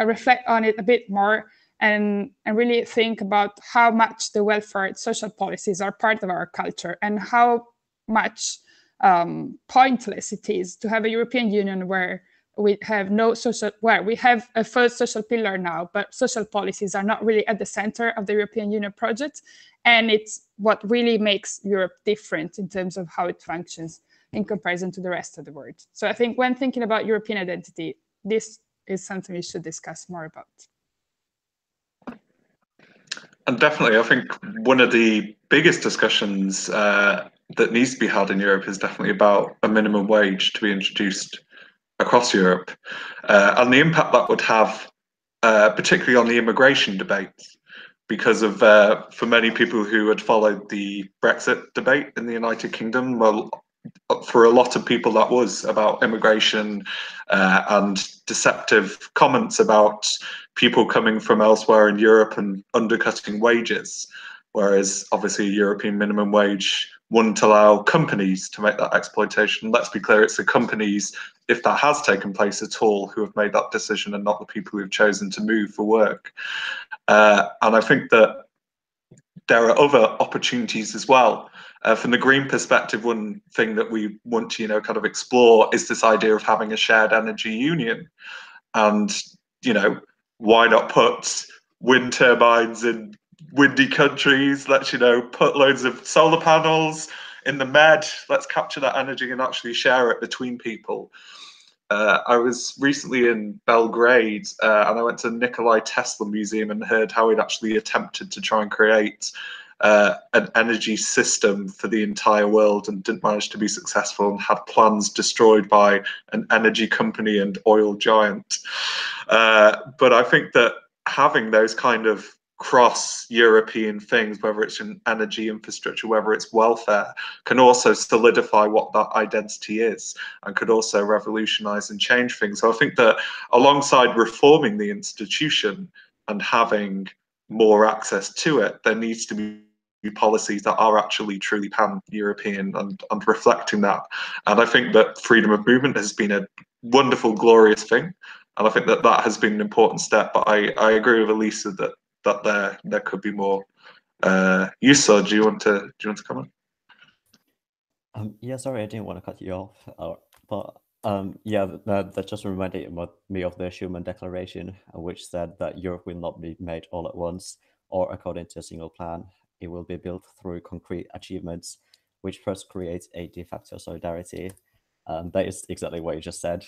uh, reflect on it a bit more and, and really think about how much the welfare social policies are part of our culture and how much um, pointless it is to have a European Union where we have no social, where we have a first social pillar now, but social policies are not really at the center of the European Union project. And it's what really makes Europe different in terms of how it functions in comparison to the rest of the world. So I think when thinking about European identity, this is something we should discuss more about. And definitely, I think one of the biggest discussions uh, that needs to be had in Europe is definitely about a minimum wage to be introduced across Europe uh, and the impact that would have, uh, particularly on the immigration debates. Because of, uh, for many people who had followed the Brexit debate in the United Kingdom, well, for a lot of people that was about immigration uh, and deceptive comments about people coming from elsewhere in Europe and undercutting wages. Whereas obviously a European minimum wage wouldn't allow companies to make that exploitation. Let's be clear, it's the companies, if that has taken place at all, who have made that decision and not the people who've chosen to move for work. Uh, and I think that there are other opportunities as well. Uh, from the green perspective, one thing that we want to, you know, kind of explore is this idea of having a shared energy union. And, you know, why not put wind turbines in windy countries? Let's, you know, put loads of solar panels in the med. Let's capture that energy and actually share it between people. Uh, I was recently in Belgrade uh, and I went to Nikolai Tesla Museum and heard how he'd actually attempted to try and create uh, an energy system for the entire world and didn't manage to be successful and had plans destroyed by an energy company and oil giant. Uh, but I think that having those kind of cross European things, whether it's in energy infrastructure, whether it's welfare, can also solidify what that identity is and could also revolutionize and change things. So I think that alongside reforming the institution and having more access to it, there needs to be policies that are actually truly pan-European and, and reflecting that. And I think that freedom of movement has been a wonderful, glorious thing. And I think that that has been an important step. But I, I agree with Elisa that that there there could be more. Uh, Yusa, do you want to do you want to comment? Um, yeah, sorry, I didn't want to cut you off, uh, but um, yeah, that, that just reminded me of the Schuman Declaration, which said that Europe will not be made all at once or according to a single plan. It will be built through concrete achievements, which first creates a de facto solidarity. Um, that is exactly what you just said.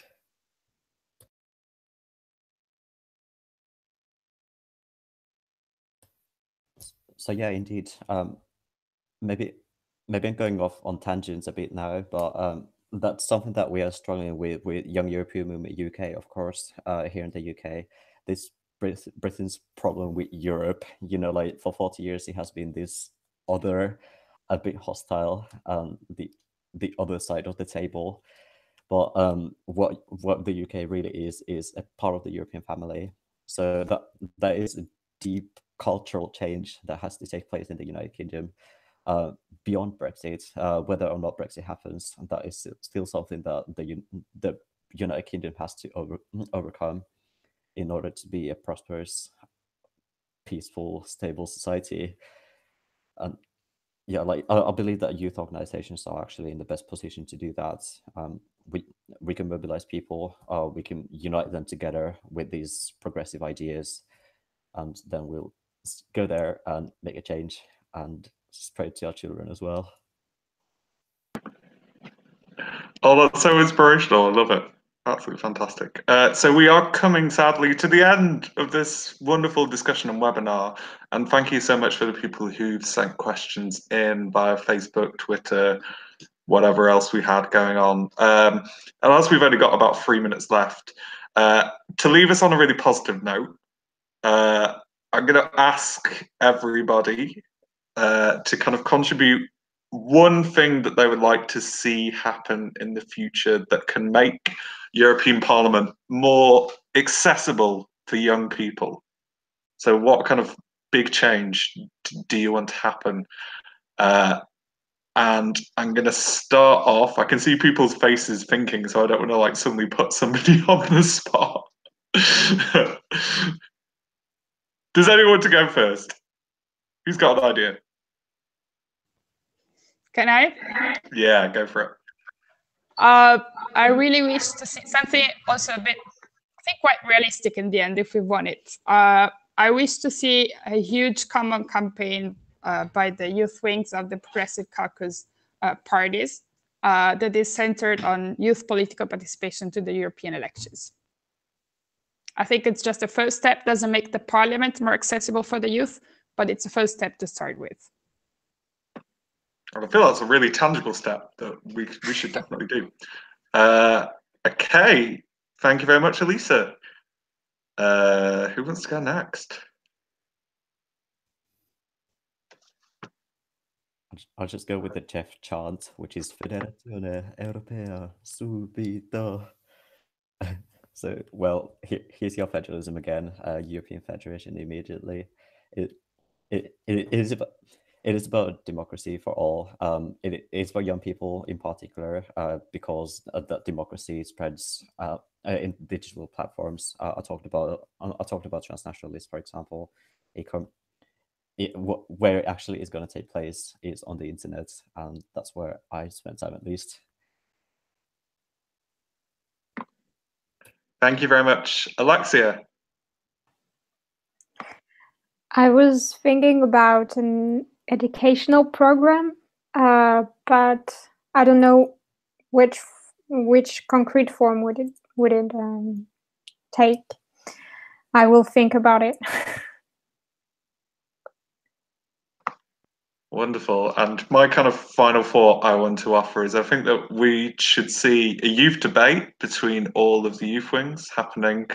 So yeah, indeed. Um, maybe maybe I'm going off on tangents a bit now, but um, that's something that we are struggling with with Young European Movement UK, of course, uh, here in the UK. This Britain's problem with Europe. You know, like for 40 years, it has been this other, a bit hostile, um, the the other side of the table. But um, what what the UK really is is a part of the European family. So that that is a deep cultural change that has to take place in the United Kingdom. Uh, beyond Brexit, uh, whether or not Brexit happens, that is still something that the the United Kingdom has to over, overcome in order to be a prosperous, peaceful, stable society. And yeah, like I, I, believe that youth organizations are actually in the best position to do that. Um, we we can mobilize people, uh, we can unite them together with these progressive ideas, and then we'll go there and make a change and spread to our children as well. Oh, that's so inspirational! I love it. Absolutely fantastic. Uh, so we are coming sadly to the end of this wonderful discussion and webinar. And thank you so much for the people who've sent questions in via Facebook, Twitter, whatever else we had going on. Um, and as we've only got about three minutes left, uh, to leave us on a really positive note, uh, I'm going to ask everybody uh, to kind of contribute one thing that they would like to see happen in the future that can make European Parliament more accessible for young people. So, what kind of big change do you want to happen? Uh, and I'm going to start off. I can see people's faces thinking, so I don't want to like suddenly put somebody on the spot. Does anyone want to go first? Who's got an idea? Can I? Yeah, go for it. Uh, I really wish to see something also a bit, I think, quite realistic in the end if we want it. Uh, I wish to see a huge common campaign uh, by the youth wings of the Progressive Caucus uh, parties uh, that is centered on youth political participation to the European elections. I think it's just a first step, doesn't make the parliament more accessible for the youth, but it's a first step to start with. I feel that's a really tangible step that we, we should definitely do. Uh, okay, thank you very much, Elisa. Uh, who wants to go next? I'll just go with the JEF chant, which is Federazione Europea Subito. So, well, here, here's your federalism again, uh, European Federation immediately. It, it, it is about it is about democracy for all. Um, it is for young people in particular uh, because uh, that democracy spreads uh, uh in digital platforms. I talked about I talked about transnational lists, for example. It, it where it actually is going to take place is on the internet, and that's where I spend time at least. Thank you very much, Alexia. I was thinking about an educational program, uh, but I don't know which which concrete form would it would it um, take. I will think about it. Wonderful. And my kind of final thought I want to offer is I think that we should see a youth debate between all of the youth wings happening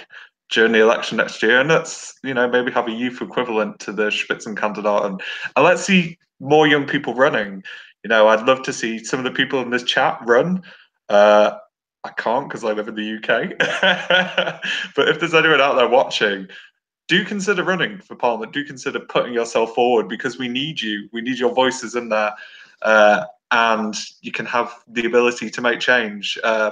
during the election next year, and let's you know maybe have a youth equivalent to the Spitzenkandidat, and, and let's see more young people running. You know, I'd love to see some of the people in this chat run. Uh, I can't because I live in the UK. but if there's anyone out there watching, do consider running for Parliament. Do consider putting yourself forward because we need you. We need your voices in there, uh, and you can have the ability to make change. Uh,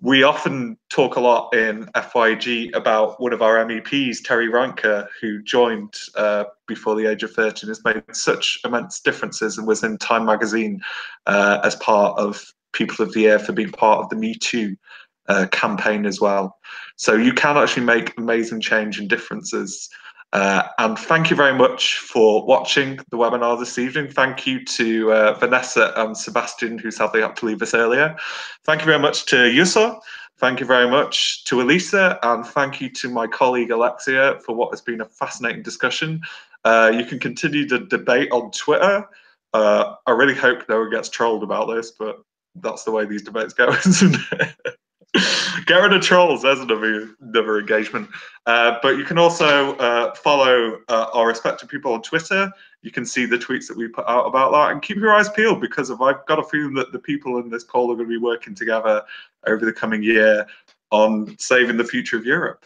we often talk a lot in FYEG about one of our MEPs, Terry Reintke, who joined uh, before the age of 30 and has made such immense differences and was in Time magazine uh, as part of People of the Year for being part of the Me Too uh, campaign as well. So you can actually make amazing change and differences. Uh, and thank you very much for watching the webinar this evening. Thank you to uh, Vanessa and Sebastian, who sadly had to leave us earlier. Thank you very much to Yusa. Thank you very much to Elisa, and thank you to my colleague Alexia for what has been a fascinating discussion. Uh, you can continue the debate on Twitter. Uh, I really hope no one gets trolled about this, but that's the way these debates go, isn't it? Get rid of trolls. There's another, another engagement. Uh, but you can also uh, follow uh, our respected people on Twitter. You can see the tweets that we put out about that, and keep your eyes peeled because I've got a feeling that the people in this poll are going to be working together over the coming year on saving the future of Europe.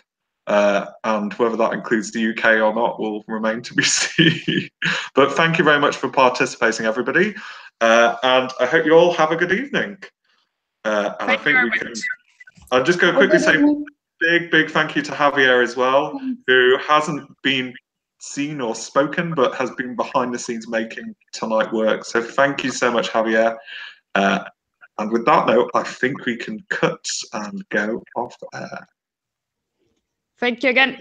Uh, and whether that includes the UK or not will remain to be seen. but thank you very much for participating, everybody. Uh, and I hope you all have a good evening. Uh, and thank I think we can. I'll just go quickly say big, big thank you to Javier as well, who hasn't been seen or spoken, but has been behind the scenes making tonight work. So thank you so much, Javier. Uh, and with that note, I think we can cut and go off air. Thank you again.